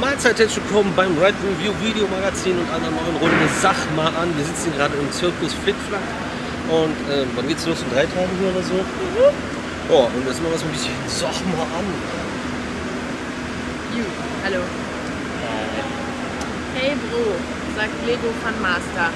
Mahlzeit, herzlich willkommen beim Ride Review Video Magazin und einer neuen Runde Sach mal an. Wir sitzen gerade im Zirkus Flickflack und äh, wann geht's los? In drei Tagen hier oder so? Oh, und jetzt machen wir so ein bisschen Sach mal an. You, hallo. Hey Bro, sagt Lego Fun Master.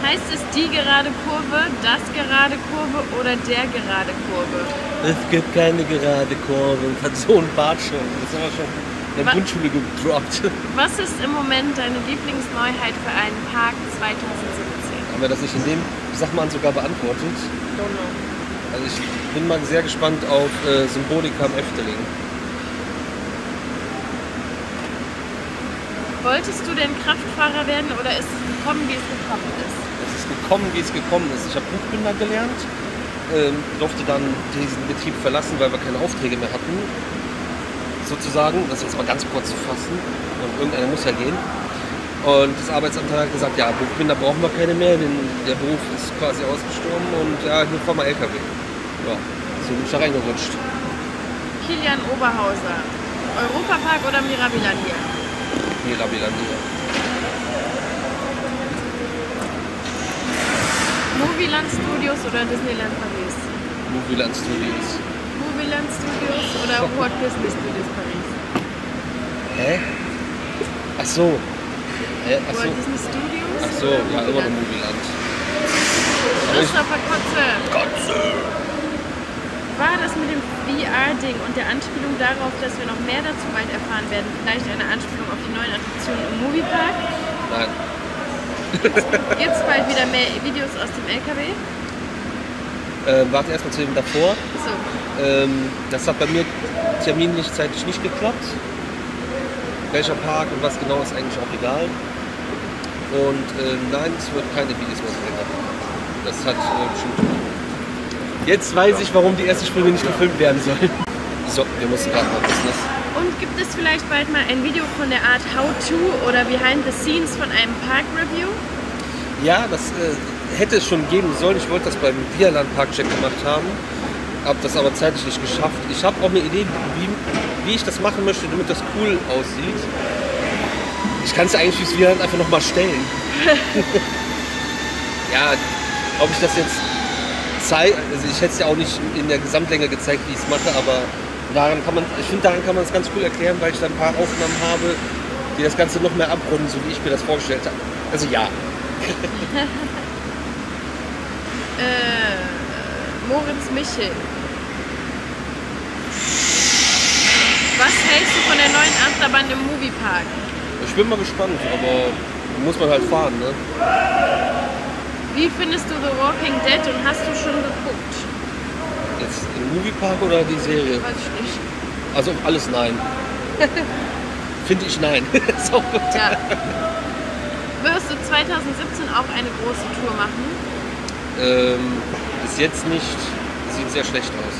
Heißt es die gerade Kurve, das gerade Kurve oder der gerade Kurve? Es gibt keine gerade Kurve hat so ein Bart schon. Das haben wir schon in der Grundschule gedroppt. Was ist im Moment deine Lieblingsneuheit für einen Park 2017? Haben wir das nicht in dem Sach mal an sogar beantwortet? Don't know. Also ich bin mal sehr gespannt auf äh, Symbolika am Efteling. Wolltest du denn Kraftfahrer werden oder ist es gekommen, wie es gekommen ist? Es ist gekommen, wie es gekommen ist. Ich habe Buchbinder gelernt, ähm, durfte dann diesen Betrieb verlassen, weil wir keine Aufträge mehr hatten. Sozusagen, das ist jetzt mal ganz kurz zu fassen. Und irgendeiner muss ja gehen. Und das Arbeitsamt hat gesagt, ja, Buchbinder brauchen wir keine mehr, denn der Beruf ist quasi ausgestorben und ja, hier fahren wir LKW. Ja, so bin ich da reingerutscht. Kilian Oberhauser. Europapark oder Mirabilandia? Mirabilandia. Movieland Studios oder Disneyland Paris? Movieland Studios. Movieland Studios oder Walt Disney Studios Paris? Hä? Ach so. Hä? Ach so. Walt Disney Studios? Ach so, ja, immer noch Movieland? Christopher Kotze. Gotze! War das mit dem VR-Ding und der Anspielung darauf, dass wir noch mehr dazu bald erfahren werden? Vielleicht eine Anspielung auf die neuen Attraktionen im Moviepark? Nein. Gibt es bald wieder mehr Videos aus dem LKW? Ähm, warte erstmal zu dem davor. So, Ähm, das hat bei mir terminlich zeitlich nicht geklappt. Welcher Park und was genau ist eigentlich auch egal. Und ähm, nein, es wird keine Videos mehr bringen. Das hat äh, bestimmt. Jetzt weiß ich, warum die erste Sprünge nicht gefilmt werden sollen. So, wir mussten gerade mal Business. und gibt es vielleicht bald mal ein Video von der Art How-To oder Behind the Scenes von einem Park-Review? Ja, das äh, hätte es schon geben sollen. Ich wollte das beim Bierland Parkcheck gemacht haben, habe das aber zeitlich nicht geschafft. Ich habe auch eine Idee, wie, wie ich das machen möchte, damit das cool aussieht. Ich kann es eigentlich fürs Bierland einfach nochmal stellen. ja, ob ich das jetzt zeige, also ich hätte es ja auch nicht in der Gesamtlänge gezeigt, wie ich es mache, aber daran kann man, ich finde, daran kann man es ganz cool erklären, weil ich da ein paar Aufnahmen habe, die das Ganze noch mehr abrunden, so wie ich mir das vorgestellt habe. Also ja, Äh, Moritz Michel. Was hältst du von der neuen Achterbahn im Moviepark? Ich bin mal gespannt, aber muss man halt fahren, ne? Wie findest du The Walking Dead und hast du schon geguckt? Jetzt im Moviepark oder die Serie? Weiß ich nicht. Also alles nein. Finde ich nein. Ist auch gut. Ja. Wirst du 2017 auch eine große Tour machen? Ähm, bis jetzt nicht. Sieht sehr schlecht aus.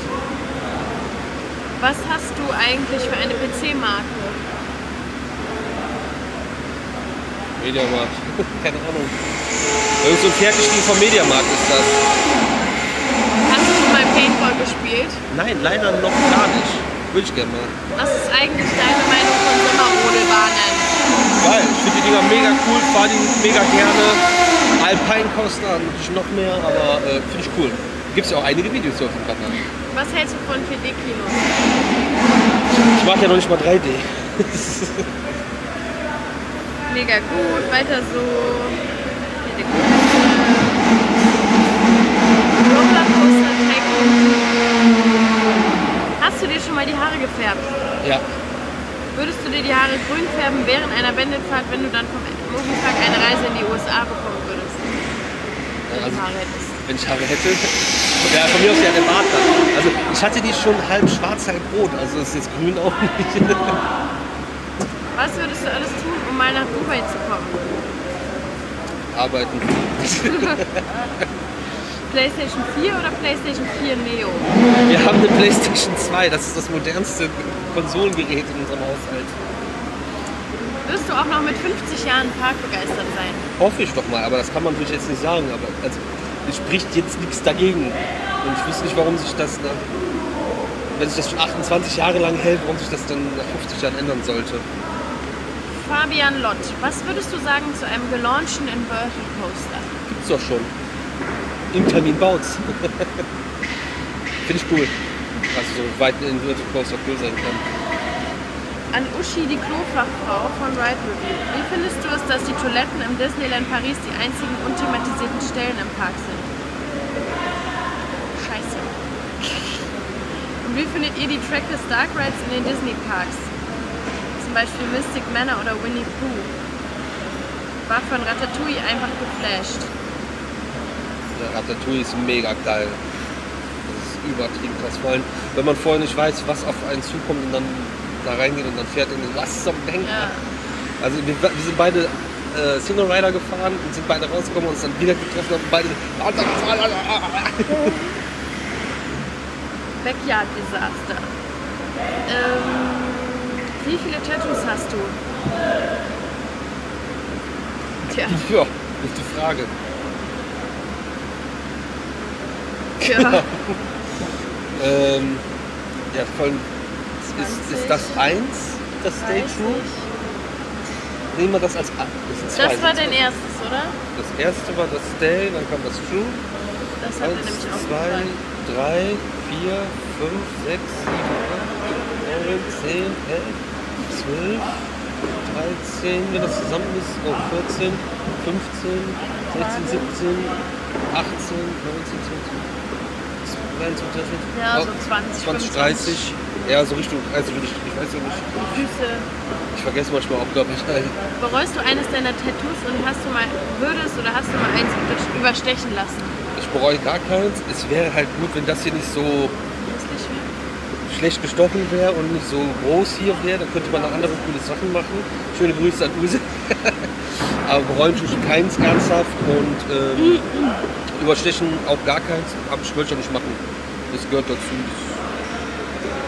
Was hast du eigentlich für eine PC-Marke? Mediamarkt. Keine Ahnung. Irgend so ein Fertigding vom Mediamarkt ist das. Hast du schon mal Paintball gespielt? Nein, leider noch gar nicht. Würde ich gerne mal. Was ist eigentlich deine Meinung von Sommerrodelbahnen? Geil, ich finde die Dinger mega cool, fahre die mega gerne. Alpine kosten natürlich noch mehr, aber äh, finde ich cool. Gibt es ja auch einige Videos auf dem Kanal. Was hältst du von 4D-Kinos? Ich mag ja noch nicht mal 3D. Mega gut, weiter so. 4D Rollercoaster Tycoon. Hast du dir schon mal die Haare gefärbt? ja, Würdest du dir die Haare grün färben während einer Wendelfahrt, wenn du dann vom Moviepark eine Reise in die USA bekommen würdest? Wenn also du Haare hättest. wenn ich Haare hätte. Ja, von mir aus ja der Bart dann. Also ich hatte die schon halb schwarz, halb rot, also ist jetzt grün auch nicht. Was würdest du alles tun, mal nach Dubai zu kommen? Arbeiten. PlayStation 4 oder PlayStation 4 Neo? Wir haben eine Playstation 2, das ist das modernste Konsolengerät in unserem Haushalt. Wirst du auch noch mit 50 Jahren parkbegeistert sein? Hoffe ich doch mal, aber das kann man natürlich jetzt nicht sagen. Aber also, es spricht jetzt nichts dagegen. Und ich wüsste nicht, warum sich das, nach, wenn sich das schon 28 Jahre lang hält, warum sich das dann nach 50 Jahren ändern sollte. Fabian Lott, was würdest du sagen zu einem gelaunchten Inverted Coaster? Gibt's doch schon. Im Termin baut's. Finde ich cool. Also so weit ein Inverted Coaster cool sein kann. An Uschi, die Klofachfrau von Ride Review. Wie findest du es, dass die Toiletten im Disneyland Paris die einzigen unthematisierten Stellen im Park sind? Scheiße. Und wie findet ihr die Trackless Dark Rides in den Disney Parks? Zum Beispiel Mystic Manor oder Winnie Pooh. War von Ratatouille einfach geflasht. Ja, Ratatouille ist mega geil. Das ist übertrieben krass. Vor allem, wenn man vorher nicht weiß, was auf einen zukommt und dann da reingeht und dann fährt und was zum Denken. Ja. Also wir, wir sind beide äh, Single Rider gefahren und sind beide rausgekommen und uns dann wieder getroffen und beide. Backyard Disaster. Ähm, wie viele Tattoos hast du? Tja, Ja, gute Frage. tja. Ähm, ja, voll. Ist, ist das eins, das Stage Room? Nehmen wir das als. Das, zwei, Das war dein erstes, oder? Das erste war das Stay, dann kam das True. Das hat Eins, nämlich auch zwei, gefallen. drei, vier, fünf, sechs, sieben, acht, neun, zehn, elf, zwölf, dreizehn, wenn das zusammen ist, oh, 14, 15, 16, 17, 18, 19, 20, 23, 24, Ja, so oh, 20, 20, 30. Ja, so Richtung, also ich, ich weiß ja nicht. Füße. Ich vergesse manchmal auch, glaube ich. Bereust du eines deiner Tattoos und hast du mal, würdest oder hast du mal eins überstechen lassen? Ich bereue gar keins. Es wäre halt gut, wenn das hier nicht so? Schlecht gestochen wäre und nicht so groß hier wäre, dann könnte man noch andere coole Sachen machen. Schöne Grüße an Use. Aber bereuen tue ich keins ernsthaft und ähm, überstechen auch gar keins. Aber ich wollte schon nicht machen. Das gehört dazu.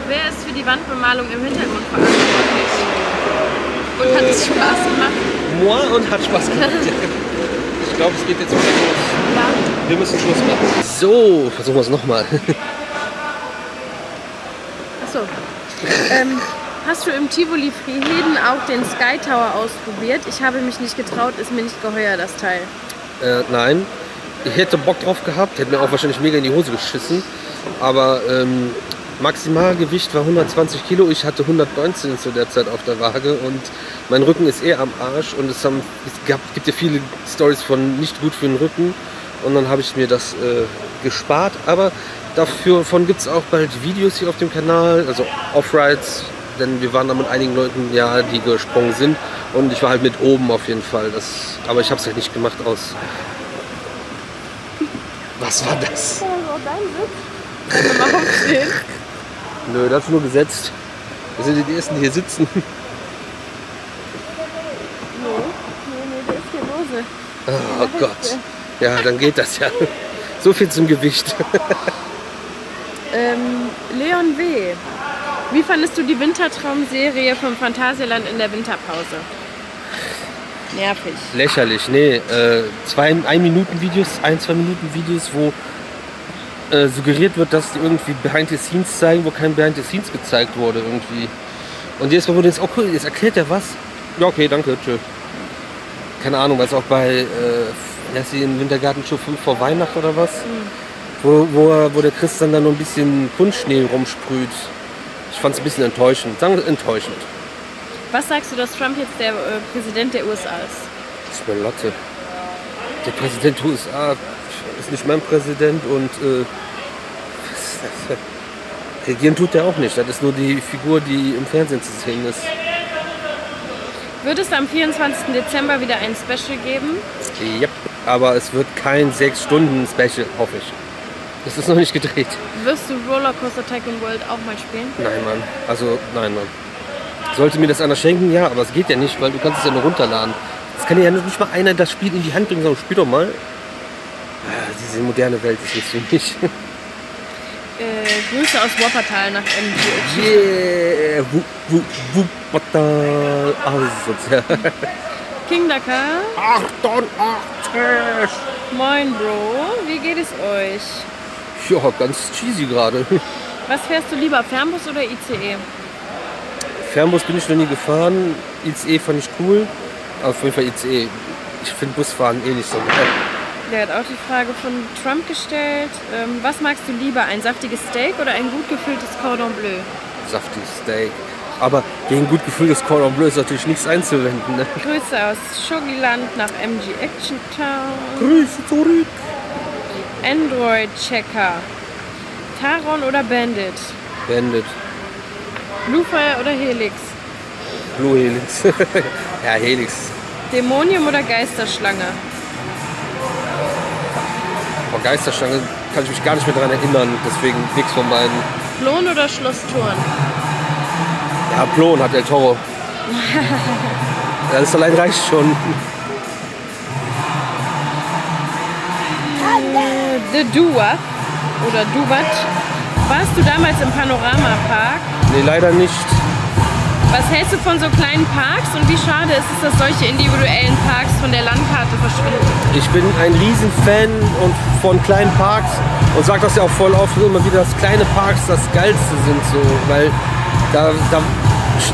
Wer ist für die Wandbemalung im Hintergrund verantwortlich? Und hat es Spaß gemacht? Moi und hat Spaß gemacht. Ich glaube, es geht jetzt wieder los. Ja. Wir müssen Schluss machen. So, versuchen wir es nochmal. Achso. Ähm, hast du im Tivoli Friheden auch den Sky Tower ausprobiert? Ich habe mich nicht getraut, ist mir nicht geheuer, das Teil. Äh, nein, ich hätte Bock drauf gehabt, hätte mir auch wahrscheinlich mega in die Hose geschissen. Aber ähm, Maximalgewicht war 120 Kilo, ich hatte 119 zu der Zeit auf der Waage und mein Rücken ist eher am Arsch und es, haben, es gab, gibt ja viele Stories von nicht gut für den Rücken und dann habe ich mir das äh, gespart. Aber dafür gibt es auch bald Videos hier auf dem Kanal, also Off-Rides, denn wir waren da mit einigen Leuten, ja, die gesprungen sind und ich war halt mit oben auf jeden Fall. Das, aber ich habe es halt nicht gemacht aus was war das? Oh, dein Sitz. Nö, das ist nur gesetzt. Wir sind die Ersten, die hier sitzen. Nee. Nee, nee, der ist hier lose. Oh Gott. Ja, dann geht das ja. So viel zum Gewicht. Ähm, Leon W. Wie fandest du die Wintertraum-Serie vom Phantasialand in der Winterpause? Nervig. Lächerlich, nee. Äh, zwei, ein Minuten Videos, ein, zwei Minuten Videos, wo äh, suggeriert wird, dass die irgendwie Behind the Scenes zeigen, wo kein Behind the Scenes gezeigt wurde irgendwie. Und Mal wurde jetzt, oh cool, jetzt erklärt er was. Ja, okay, danke, tschö. Keine Ahnung, was auch bei, äh, ja, sie im Wintergarten schon fünf vor Weihnachten oder was? Wo, wo, wo der Chris dann, dann nur ein bisschen Kunstschnee rumsprüht. Ich fand es ein bisschen enttäuschend. Sagen wir enttäuschend. Was sagst du, dass Trump jetzt der äh, Präsident der USA ist? Das ist mir Lotte. Der Präsident der USA ist nicht mein Präsident und äh, regieren tut er auch nicht. Das ist nur die Figur, die im Fernsehen zu sehen ist. Wird es am 24. Dezember wieder ein Special geben? Yep. Aber es wird kein 6-Stunden-Special, hoffe ich. Es ist noch nicht gedreht. Wirst du Rollercoaster Tycoon World auch mal spielen? Nein, Mann. Also, nein, Mann. Sollte mir das einer schenken? Ja, aber es geht ja nicht, weil du kannst es ja nur runterladen. Es kann ja nicht mal einer das Spiel in die Hand bringen, sondern spiel doch mal. Ah, diese moderne Welt ist nichts für mich. Äh, Grüße aus Wuppertal nach MGH. Yeah, wupp, wupp, Wuppertal. Asozial. King Dakar. 88. Moin, Bro. Wie geht es euch? Ja, ganz cheesy gerade. Was fährst du lieber, Fernbus oder ICE? Fernbus bin ich noch nie gefahren. ICE fand ich cool. Aber auf jeden Fall ICE. Ich finde Busfahren eh nicht so geil. Der hat auch die Frage von Trump gestellt. Ähm, was magst du lieber, ein saftiges Steak oder ein gut gefülltes Cordon Bleu? Saftiges Steak. Aber gegen gut gefülltes Cordon Bleu ist natürlich nichts einzuwenden. Ne? Grüße aus Schogiland nach MG Action Town. Grüße zurück. Android Checker. Taron oder Bandit? Beendet. Bluefire oder Helix? Blue Helix. ja, Helix. Dämonium oder Geisterschlange? Von Geisterstange kann ich mich gar nicht mehr daran erinnern. Deswegen nichts von meinen. Klon oder Schloss Thurn? Ja, Plon hat El Toro. das allein reicht schon. The Dua oder Dubat. Warst du damals im Panorama Park? Nee, leider nicht. Was hältst du von so kleinen Parks und wie schade ist es, dass solche individuellen Parks von der Landkarte verschwinden? Ich bin ein Riesenfan und von kleinen Parks und sage das ja auch voll oft immer wieder, dass kleine Parks das Geilste sind, so, weil da, da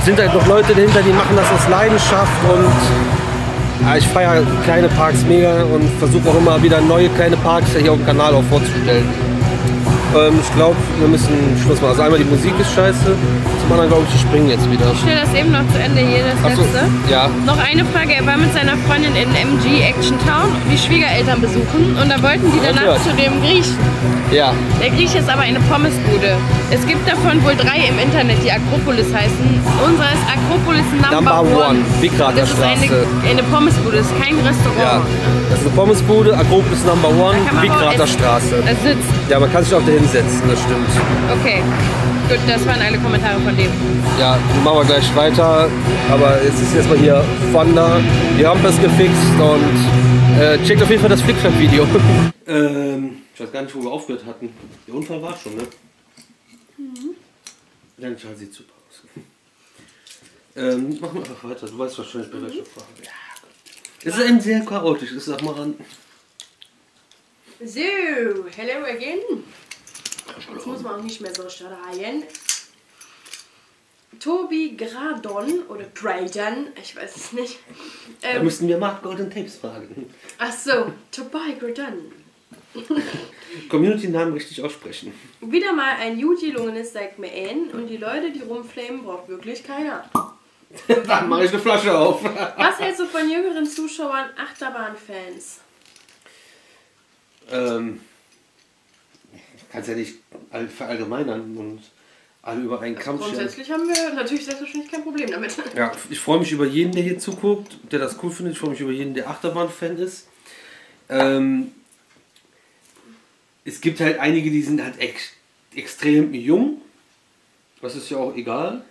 sind halt noch Leute dahinter, die machen das aus Leidenschaft und ich feiere kleine Parks mega und versuche auch immer wieder neue kleine Parks hier auf dem Kanal auch vorzustellen. Ähm, ich glaube, wir müssen Schluss machen. Also einmal die Musik ist scheiße, zum anderen glaube ich, springen jetzt wieder. Ich stelle das eben noch zu Ende hier, das so, letzte. ja. Noch eine Frage. Er war mit seiner Freundin in MG Action Town die Schwiegereltern besuchen und da wollten die danach zu dem Griechen. Ja, Der Grieche ist aber eine Pommesbude. Es gibt davon wohl drei im Internet, die Akropolis heißen. Unsere ist Akropolis Number, Number One, Und Wickrater Das ist eine, eine Pommesbude, das ist kein ja. Restaurant. Das ist eine Pommesbude, Akropolis Number One, man essen. Straße. Da sitzt. Ja, man kann sich auch da hinsetzen, das stimmt. Okay. Gut, das waren alle Kommentare von dem. Ja, dann machen wir gleich weiter. Aber jetzt ist erstmal hier Fonda. Die Rampe ist gefixt und äh, checkt auf jeden Fall das Flickflap-Video. ähm, ich weiß gar nicht, wo wir aufgehört hatten. Der Unfall war schon, ne? Mhm. Ja, der sieht super aus. ähm, machen wir einfach weiter. Du weißt wahrscheinlich, bei welcher Frage. Ja, gut. Es ist eben sehr chaotisch. Ist auch mal an. So, hello again. Jetzt muss man auch nicht mehr so schreien. Tobi Gradon oder Gradon, ich weiß es nicht. Da Ähm, müssten wir Mark Golden Tapes fragen. ach so, Tobi Gradon. Community-Namen richtig aussprechen. Wieder mal ein gut gelungenes sagt mir ein und die Leute, die rumflamen, braucht wirklich keiner. Dann mache ich eine Flasche auf. Was hältst du von jüngeren Zuschauern, Achterbahn-Fans? ähm, kannst ja nicht all- verallgemeinern und alle über einen Kamm scheren. Grundsätzlich haben wir natürlich selbstverständlich kein Problem damit. Ja, ich freue mich über jeden, der hier zuguckt, der das cool findet. Ich freue mich über jeden, der Achterbahn-Fan ist. Ähm, es gibt halt einige, die sind halt ex extrem jung. Das ist ja auch egal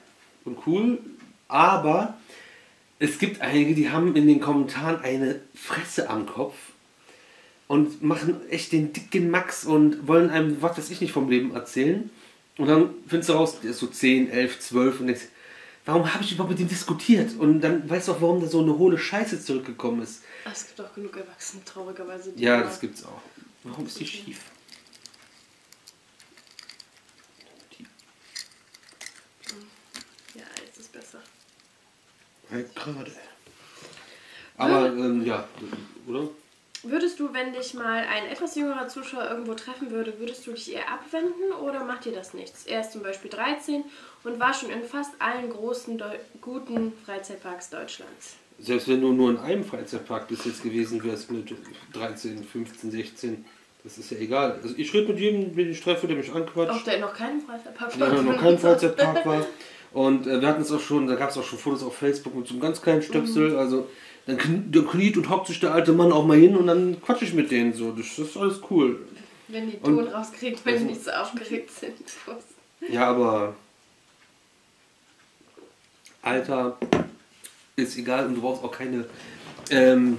und cool. Aber es gibt einige, die haben in den Kommentaren eine Fresse am Kopf und machen echt den dicken Max und wollen einem, was weiß ich nicht, vom Leben erzählen. Und dann findest du raus, der ist so 10, 11, 12 und denkst, warum habe ich überhaupt mit dem diskutiert? Und dann weißt du auch, warum da so eine hohle Scheiße zurückgekommen ist. Ach, es gibt auch genug Erwachsene, traurigerweise. die Ja, das gibt's auch. Warum ist die schief? Ja, jetzt ist besser. Halt gerade. Aber, ähm, ja, oder? Würdest du, wenn dich mal ein etwas jüngerer Zuschauer irgendwo treffen würde, würdest du dich eher abwenden oder macht dir das nichts? Er ist zum Beispiel 13 und war schon in fast allen großen, Deu guten Freizeitparks Deutschlands. Selbst wenn du nur in einem Freizeitpark bis jetzt gewesen wärst mit 13, 15, 16, das ist ja egal. Also ich rede mit jedem, den ich treffe, der mich Auch anquatscht. der in noch keinem Freizeitpark der noch kein Freizeitpark war. Und äh, wir hatten es auch schon, da gab es auch schon Fotos auf Facebook mit so einem ganz kleinen Stöpsel. Mhm. Also dann kn der kniet und hockt sich der alte Mann auch mal hin und dann quatsche ich mit denen so. Das, das ist alles cool. Wenn die Und- Ton rauskriegt, wenn die nicht so aufgeregt sind. Ja, aber Alter ist egal und du brauchst auch keine ähm,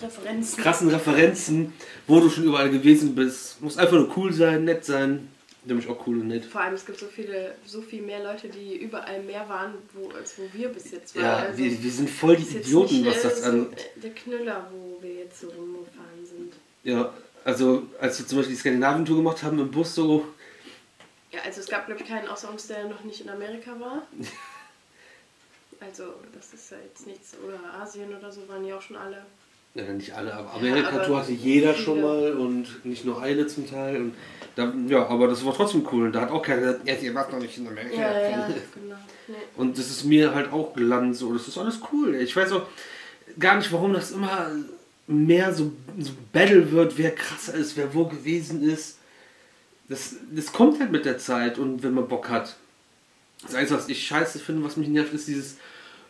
Referenzen. krassen Referenzen, wo du schon überall gewesen bist. Muss einfach nur cool sein, nett sein, Nämlich auch cool und nett. Vor allem, es gibt so viele, so viel mehr Leute, die überall mehr waren, wo, als wo wir bis jetzt waren. Ja, also, wir, wir sind voll die Idioten, was das so, an. äh, Der Knüller, wo wir jetzt so rumgefahren sind. Ja, also als wir zum Beispiel die Skandinavien-Tour gemacht haben im Bus so, Ja, also es gab, glaube ich, keinen außer uns, der noch nicht in Amerika war. Also, das ist ja jetzt nichts. Oder Asien oder so waren ja auch schon alle. Ja nicht alle, aber Amerika-Tour hatte jeder viele. schon mal und nicht nur eine zum Teil. Und da, ja, aber das war trotzdem cool. Und da hat auch keiner gesagt, ja, ihr wart noch nicht in Amerika. Ja, ja, ja genau. Nee. Und das ist mir halt auch gelandet so. Das ist alles cool. Ich weiß auch gar nicht, warum das immer mehr so, so Battle wird, wer krasser ist, wer wo gewesen ist. Das, das kommt halt mit der Zeit und wenn man Bock hat. Das Einzige, was ich scheiße finde, was mich nervt, ist dieses,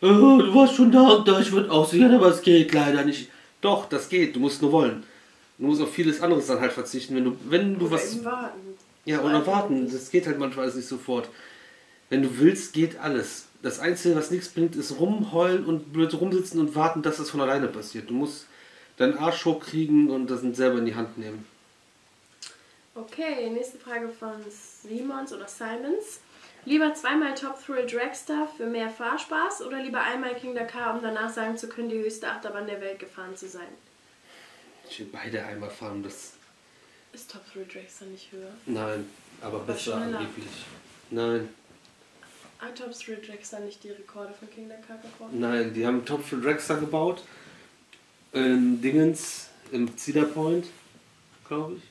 oh, du warst schon da und da, ich würde auch so gerne, aber es geht leider nicht. Doch, das geht, du musst nur wollen. Du musst auf vieles anderes dann halt verzichten, wenn du, wenn du Oder was. eben warten. Ja, erwarten. ist. Das geht halt manchmal alles nicht sofort. Wenn du willst, geht alles. Das Einzige, was nichts bringt, ist rumheulen und blöd rumsitzen und warten, dass es von alleine passiert. Du musst deinen Arsch hochkriegen und das selber in die Hand nehmen. Okay, nächste Frage von Simons oder Simons. Lieber zweimal Top Thrill Dragster für mehr Fahrspaß oder lieber einmal King Dakar, um danach sagen zu können, die höchste Achterbahn der Welt gefahren zu sein? Ich will beide einmal fahren, das. Ist Top Thrill Dragster nicht höher? Nein, aber besser schneller. angeblich. Nein, Hat Top Thrill Dragster nicht die Rekorde von King Dakar gebrochen? nein, die haben Top für Dragster gebaut. In Dingens, im Cedar Point, glaube ich.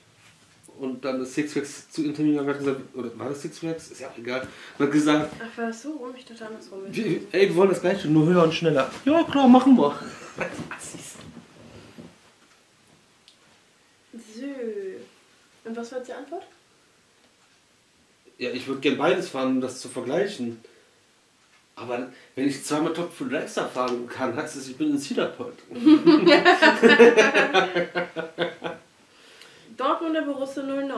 Und dann ist Six Flags zu Interview gegangen und hat gesagt, oder war das Six Flags? Ist ja auch egal. Und hat gesagt, Ach, war das so rum? Ich dachte andersrum. Ey, wir wollen das gleiche, nur höher und schneller. Ja, klar, machen wir. So. Und was war jetzt die Antwort? Ja, ich würde gern beides fahren, um das zu vergleichen. Aber wenn ich zweimal Top für Dragster fahren kann, heißt das, ich bin in Cedar Point. Dortmunder Borussia 09.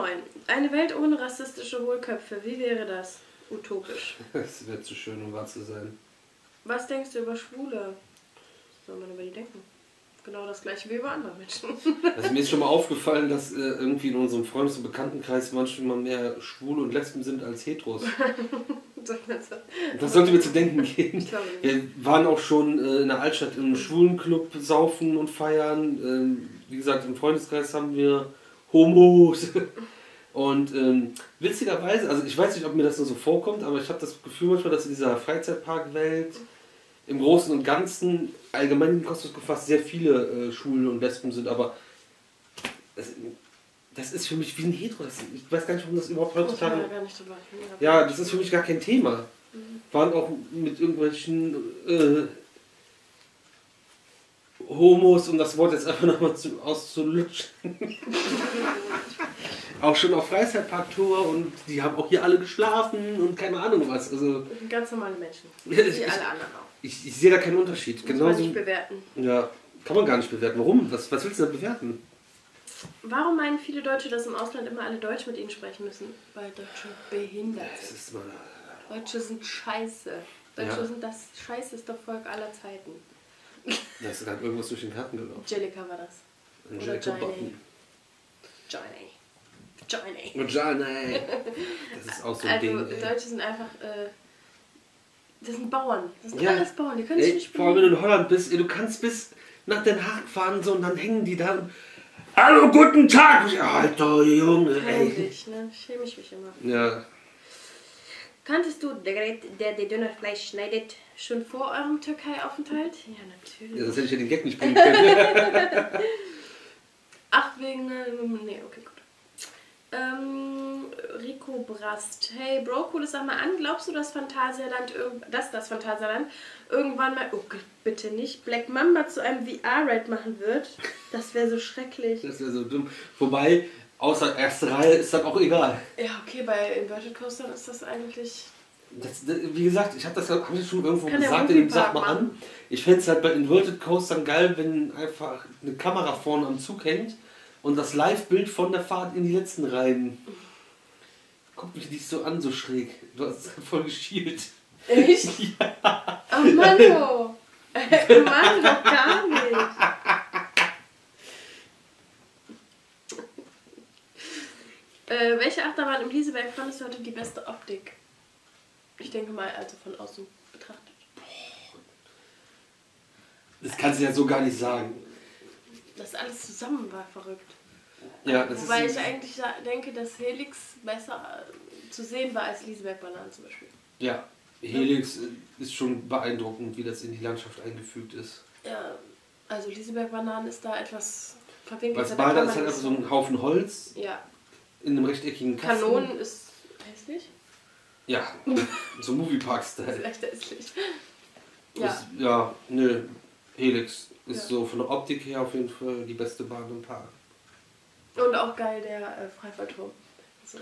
Eine Welt ohne rassistische Hohlköpfe. Wie wäre das? Utopisch. Das wäre zu schön, um wahr zu sein. Was denkst du über Schwule? Was soll man über die denken? Genau das gleiche wie über andere Menschen. Also mir ist schon mal aufgefallen, dass äh, irgendwie in unserem Freundes- und Bekanntenkreis manchmal mehr Schwule und Lesben sind als Heteros. Das sollte mir zu denken nicht. Wir waren auch schon äh, in der Altstadt im Schwulenclub saufen und feiern. Ähm, wie gesagt, im Freundeskreis haben wir Homos. Und ähm, witzigerweise, also ich weiß nicht, ob mir das nur so vorkommt, aber ich habe das Gefühl manchmal, dass in dieser Freizeitparkwelt im Großen und Ganzen allgemein in Kosmos gefasst sehr viele äh, Schwule und Lesben sind, aber das, das ist für mich wie ein Hetero. Das, ich weiß gar nicht, warum das überhaupt heutzutage ja, das ist für mich gar kein Thema. Waren auch mit irgendwelchen äh, Homos, um das Wort jetzt einfach nochmal zu, auszulutschen. auch schon auf Freizeitparktour und die haben auch hier alle geschlafen und keine Ahnung was. Also Ganz normale Menschen. Ich- Wie alle anderen auch. ich, ich sehe da keinen Unterschied. Muss man nicht bewerten. ja, kann man gar nicht bewerten. Warum? Was, was willst du denn bewerten? Warum meinen viele Deutsche, dass im Ausland immer alle Deutsch mit ihnen sprechen müssen? Weil Deutsche behindert Das sind. ist mal, Deutsche sind scheiße. Deutsche Ja. sind das scheißeste Volk aller Zeiten. Da ist gerade irgendwas durch den Karten gelaufen. Jellica war das. Oder Angelica Johnny. Button. Johnny. Johnny. Und Johnny. Das ist auch so ein Also, Ding. ey. Deutsche sind einfach. Äh, das sind Bauern. Das sind Ja. alles Bauern. Die können sich nicht vor allem wenn du in Holland bist, ey, du kannst bis nach Den Haag fahren so und dann hängen die da Hallo, guten Tag! Ja, Alter Junge, ey. Peinlich, ne? Schäme ich mich immer. Ja, Kanntest du der Gerät, der die Dönerfleisch schneidet, schon vor eurem Türkei-Aufenthalt? Ja, natürlich. ja, das hätte ich ja den Gag nicht bringen können. Ach, wegen. ähm, Nee, okay, gut. Ähm, Rico Brast. Hey, Bro, cooles sag mal an. Glaubst du, dass Phantasialand, dass das Phantasialand irgendwann mal, oh Gott, bitte nicht, Black Mamba zu einem VR-Ride machen wird? Das wäre so schrecklich. Das wäre so dumm. Wobei, außer erste Reihe ist das auch egal. Ja, okay, bei Inverted Coastern ist das eigentlich. Das, das, wie gesagt, ich habe das hab ich schon irgendwo Kann gesagt, in Sag mal an. Ich fände es halt bei Inverted Coastern geil, wenn einfach eine Kamera vorne am Zug hängt und das Live-Bild von der Fahrt in die letzten Reihen. Guck mich nicht so an, so schräg. Du hast voll geschielt. Echt? Ja. Oh Mann, oh. Mann, doch gar nicht. Äh, welche Achterbahn im Lieseberg fandest du heute die beste Optik? Ich denke mal, also von außen betrachtet. Das kannst du ja so gar nicht sagen. Das alles zusammen war verrückt. Ja, das Wobei ist. ich eigentlich denke, dass Helix besser äh, zu sehen war als Lieseberg-Bananen zum Beispiel. Ja, Helix äh, ist schon beeindruckend, wie das in die Landschaft eingefügt ist. Ja, also Lieseberg-Bananen ist da etwas verwinkelt. Weil Sparta ist halt einfach so ein Haufen Holz Ja, in einem rechteckigen Kasten. Kanonen ist hässlich. Ja, so Moviepark-Style. Ist echt hässlich. Ja, Ja. ja, nö. Helix ist Ja. so von der Optik her auf jeden Fall die beste Bahn im Park. und auch geil der äh, Freifallturm. Also,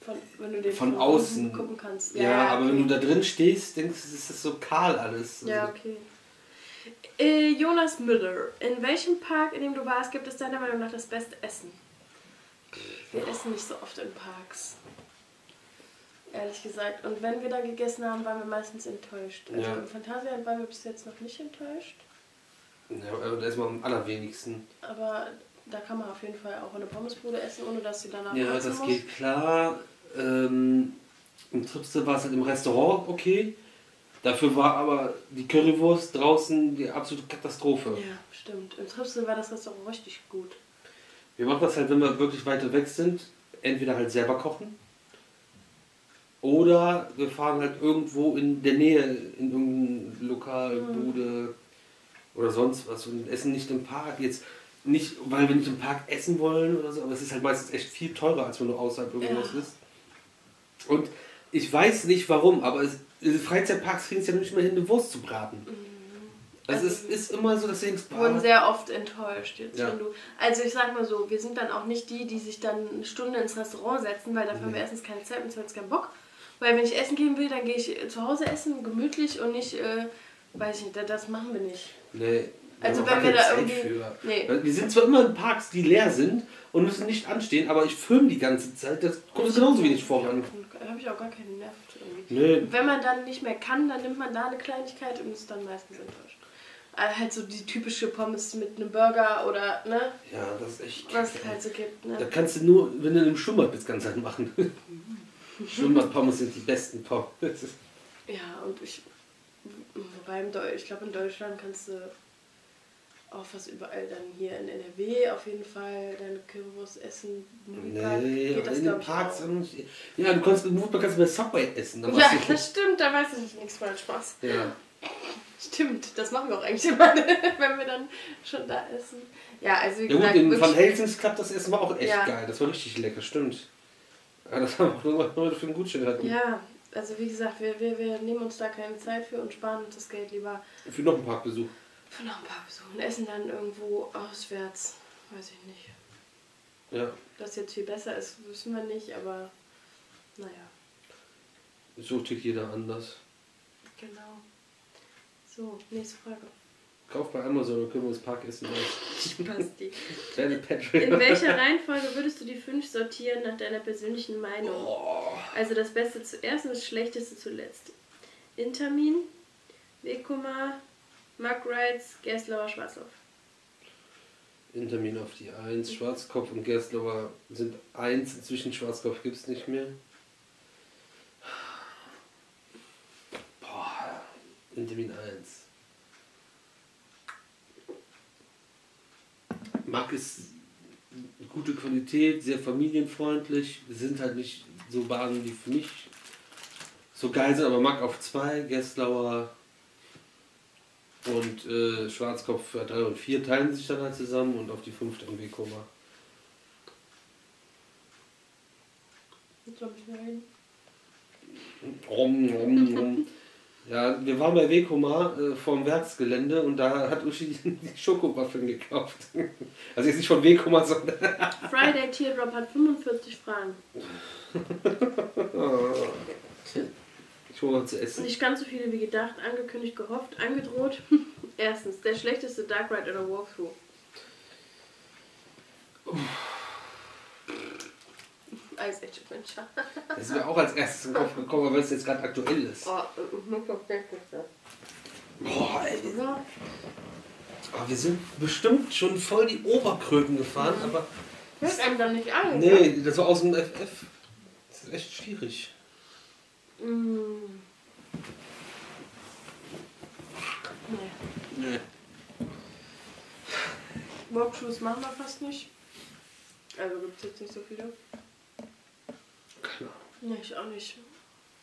von, wenn du den Von außen. gucken kannst. Ja, aber wenn du da drin stehst, denkst du, ist so kahl alles. Ja, Also, okay. Äh, Jonas Müller, in welchem Park, in dem du warst, gibt es deiner Meinung nach das beste Essen? Wir essen nicht so oft in Parks. Ehrlich gesagt. Und wenn wir da gegessen haben, waren wir meistens enttäuscht. Also Ja. im Phantasialand waren wir bis jetzt noch nicht enttäuscht. Ja, aber da ist man am allerwenigsten. Aber da kann man auf jeden Fall auch eine Pommesbude essen, ohne dass sie danach Ja, das muss. geht klar. Ähm, Im Tripste war es halt im Restaurant okay. Dafür war aber die Currywurst draußen die absolute Katastrophe. Ja, stimmt. Im Tripsel war das Restaurant richtig gut. Wir machen das halt, wenn wir wirklich weiter weg sind, entweder halt selber kochen oder wir fahren halt irgendwo in der Nähe in irgendein Lokal, Bude oder sonst was und essen nicht im Park. Jetzt nicht, weil wir nicht im Park essen wollen oder so, aber es ist halt meistens echt viel teurer, als wenn du außerhalb irgendwas Ja. isst. Und ich weiß nicht warum, aber es, diese Freizeitparks kriegen es ja nicht mehr hin, eine Wurst zu braten. Also, Also- es ist immer so, dass du denkst, wurden sehr oft enttäuscht. Jetzt, Ja. wenn du, also ich sag mal so, wir sind dann auch nicht die, die sich dann eine Stunde ins Restaurant setzen, weil dafür haben wir erstens keine Zeit und zweitens keinen Bock. Weil wenn ich essen gehen will, dann gehe ich äh, zu Hause essen, gemütlich und nicht, äh, weiß ich nicht, da- das machen wir nicht. Nee. Also wir wenn wir da Zeit irgendwie- nee. Wir sind zwar immer in Parks, die leer sind und müssen nicht anstehen, aber ich filme die ganze Zeit. Das kommt uns genauso wenig vor an. Da habe ich auch gar keine Nerven für irgendwie. Nee. Wenn man dann nicht mehr kann, dann nimmt man da eine Kleinigkeit und ist dann meistens enttäuscht. Äh, halt so die typische Pommes mit einem Burger oder, ne, Ja, das ist echt was es halt so gibt, Da ne. kannst du nur, wenn du im Schwimmbad bist, ganz halt machen. Schwimmbad-Pommes sind die besten Pommes. Ja, und ich, wobei ich glaube in Deutschland kannst du auch fast überall dann hier in NRW auf jeden Fall deine Currywurst essen. Moviepark Nee, geht das in den Parks. Ja, du kannst, im Moodpark kannst du bei Subway essen. Ja, das stimmt, da weiß ich nichts von Spaß. ja. Stimmt, das machen wir auch eigentlich immer, wenn wir dann schon da essen. Ja, also wie Ja gut, gesagt, in Van Helsings Club das Essen war auch echt Ja. geil. Das war richtig lecker, stimmt. Ja, das haben wir auch nur für einen Gutschein hatten. ja, also wie gesagt, wir, wir, wir nehmen uns da keine Zeit für und sparen uns das Geld lieber Für noch einen Parkbesuch. für noch ein paar Besuche und essen dann irgendwo auswärts. Weiß ich nicht. Ja. Dass jetzt viel besser ist, wissen wir nicht, aber naja, So tickt jeder anders. genau. So, nächste Frage. Kauf bei Amazon und wir das Parkessen. Basti. Deine Patrick. In welcher Reihenfolge würdest du die fünf sortieren nach deiner persönlichen Meinung? Oh. Also das Beste zuerst und das Schlechteste zuletzt. Intermin, Wekuma, Magrides, Gerslauer, Schwarzlauf. Intermin auf die 1. Schwarzkopf und Gerstlauer sind 1. Inzwischen Schwarzkopf gibt es nicht mehr. Intermin 1. Mag ist gute Qualität, sehr familienfreundlich. Sind halt nicht so Bahnen, die für mich so geil sind, aber Mack auf 2, Gerstlauer und äh, Schwarzkopf für 3 und 4 teilen sich dann halt zusammen und auf die 5 dann Wekoma. Jetzt soll ich reden. Rom, rom, rom. Ja, wir waren bei Wekoma äh, vorm Werksgelände und da hat Uschi die Schokowaffeln gekauft. Also jetzt nicht von Wekoma, sondern. Friday Teardrop hat 45 Fragen. Ich hole mal zu essen. Nicht ganz so viele wie gedacht, angekündigt, gehofft, angedroht. Erstens, der schlechteste Dark Ride oder Walkthrough. Ice Age Adventure. Das ist mir auch als erstes in den Kopf gekommen, weil es jetzt gerade aktuell ist. Oh, doch schlechteste. Boah. Ja. Aber wir sind bestimmt schon voll die Oberkröten gefahren, aber Fällt einem dann nicht ein. Nee, das war aus dem FF. Das ist echt schwierig. Ja? Mm. Nee. Nee. Walkthroughs machen wir fast nicht. Also gibt es jetzt nicht so viele. Klar. Nee, ich auch nicht.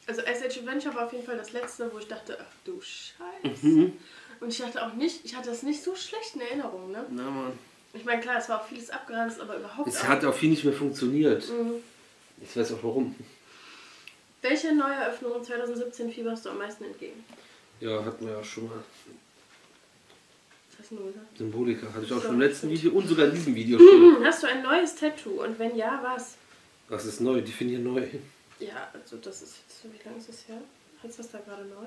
Also Age Adventure war auf jeden Fall das letzte, wo ich dachte, ach du Scheiße. Mhm. Und ich dachte auch nicht, ich hatte das nicht so schlecht in Erinnerung, ne? Na man. Ich meine, klar, es war auch vieles abgeranzt, aber überhaupt Es hat auch viel nicht mehr funktioniert. Mhm. Ich weiß auch warum. Welche Neueröffnung 2017 fieberst du am meisten entgegen? Ja, hatten wir ja schon mal. Was hast du gesagt? Symbolika hatte ich auch So. schon im letzten Video und sogar in diesem Video schon. Hm, Hast du ein neues Tattoo? Und wenn ja, was? Was ist neu? Definier neu. Ja, also das ist jetzt, wie lange ist das her? Du das da gerade neu?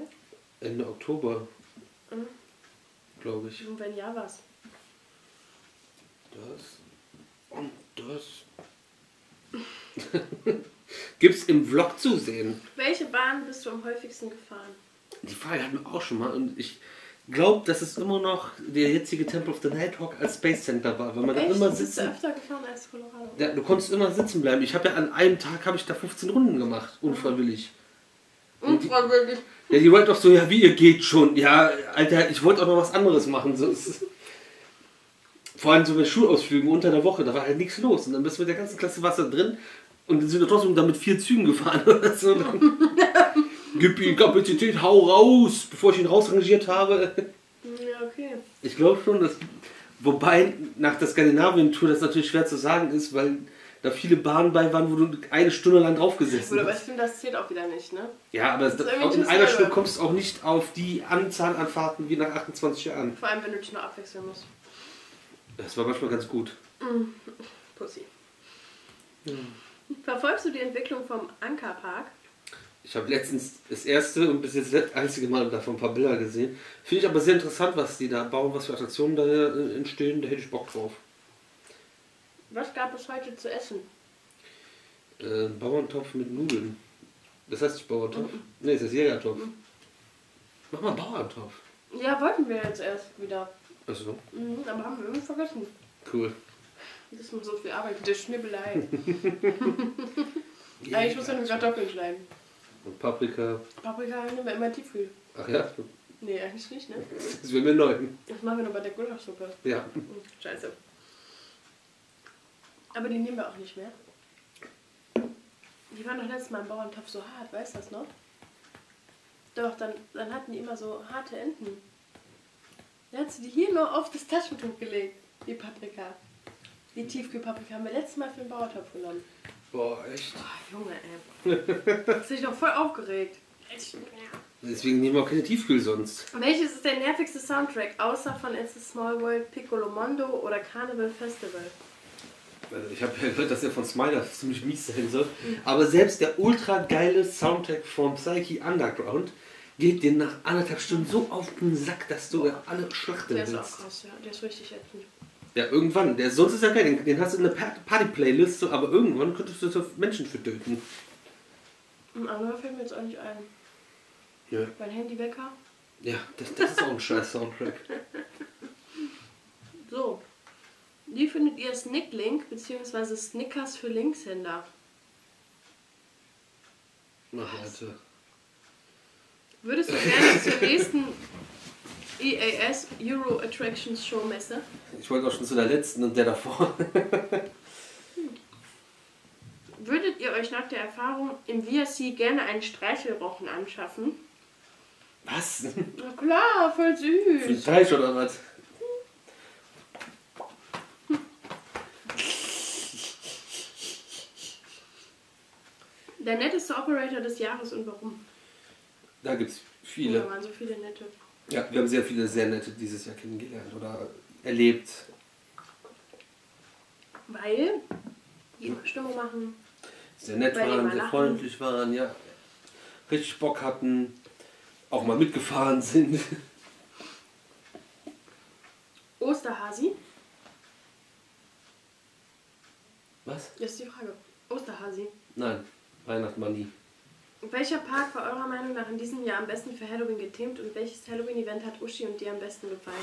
Ende Oktober, Mhm. glaube ich. Und wenn ja, was? Das und das. Gibt's im Vlog zu sehen. Welche Bahn bist du am häufigsten gefahren? Die Frage hatten wir auch schon mal und ich glaube, dass es immer noch der jetzige Temple of the Nighthawk als Space Center war, weil man da Echt? immer Bist du sitzen. öfter gefahren als Colorado? Ja, du konntest immer sitzen bleiben. Ich habe ja an einem Tag habe ich da 15 Runden gemacht, unfreiwillig. Unfreiwillig. Ja, die wollten doch so, ja, wie ihr geht schon. Ja, Alter, ich wollte auch noch was anderes machen. So, ist- vor allem so bei Schulausflügen unter der Woche, da war halt nichts los. Und dann bist du mit der ganzen Klasse Wasser drin und dann sind wir trotzdem dann mit vier Zügen gefahren oder so. Gib ihm Kapazität, hau raus, bevor ich ihn rausrangiert habe. Ja, okay. Ich glaube schon, dass. Wobei nach der Skandinavien-Tour das natürlich schwer zu sagen ist, weil da viele Bahnen bei waren, wo du eine Stunde lang drauf gesessen Gut, aber ich hast. finde, das zählt auch wieder nicht, ne? Ja, aber ist irgendwie in einer. Stunde kommst du auch nicht auf die Anzahl an Fahrten wie nach 28 Jahren. Vor allem, wenn du dich nur abwechseln musst. Das war manchmal ganz gut. Pussy. Verfolgst du die Entwicklung vom Ankerpark? Ich habe letztens das erste und bis jetzt das einzige Mal davon ein paar Bilder gesehen. Finde ich aber sehr interessant, was die da bauen, was für Attraktionen da äh, entstehen. Da hätte ich Bock drauf. Was gab es heute zu essen? Äh, Bauerntopf mit Nudeln. Das heißt nicht Bauerntopf? Nee, das ist Jägertopf. Mach mal Bauerntopf. Ja, wollten wir jetzt erst wieder. Achso, Mhm, aber haben wir irgendwie vergessen. cool. Das ist mir so viel Arbeit mit der Schnibbelei. Eigentlich muss man nur Kartoffeln schneiden. Und Paprika. Paprika nehmen wir immer Tiefkühl. Ach ja, Nee, eigentlich nicht, ne? das wäre mir neu. Das machen wir nur bei der Gulaschsuppe. Ja. Scheiße. Aber die nehmen wir auch nicht mehr. Die waren doch letztes Mal im Bauerntopf so hart, weißt du das noch? Doch, dann, dann hatten die immer so harte Enden. Dann hat sie die hier nur auf das Taschentuch gelegt, die Paprika. Die Tiefkühlpaprika haben wir letztes Mal für den Bauerntopf genommen. Boah, echt. Oh, Junge, ey. Das ist doch voll aufgeregt. Echt? Deswegen nehmen wir auch keine Tiefkühl sonst. Welches ist der nervigste Soundtrack, außer von It's a Small World, Piccolo Mondo oder Carnival Festival? Also ich habe ja gehört, dass der von Smiler ziemlich mies sein soll. Aber selbst der ultra geile Soundtrack von Psyche Underground geht dir nach anderthalb Stunden so auf den Sack, dass du ja alle schlachten Der ist auch willst. krass, ja. Der ist richtig ätzend. Ja, irgendwann. Der, sonst ist er geil. Den, den hast du in der Pa- Party-Playlist, so, aber irgendwann könntest du so Menschen für töten. Ein anderer fällt mir jetzt auch nicht ein. Ja, Mein Handywecker. ja das, das ist auch ein scheiß Soundtrack. So. Wie findet ihr Snicklink bzw. Snickers für Linkshänder? Ach, Alter. Würdest du gerne zur nächsten EAS Euro Attractions Show Messe? Ich wollte auch schon zu der letzten und der davor. Würdet ihr euch nach der Erfahrung im VRC gerne einen Streichelrochen anschaffen? Was? Na klar, voll Für süß. Teich oder was? Der netteste Operator des Jahres und warum? Da gibt es Da viele. waren so viele nette. Ja, wir haben sehr viele sehr nette dieses Jahr kennengelernt oder erlebt. Weil die immer Stimmung machen. Sehr nett waren, sehr lachen. freundlich waren, ja. Richtig Bock hatten, auch mal mitgefahren sind. Osterhasi? Was? Das ist die Frage. Osterhasi. Nein, Weihnachten war nie. Welcher Park war eurer Meinung nach in diesem Jahr am besten für Halloween gethemt und welches Halloween-Event hat Uschi und dir am besten gefallen?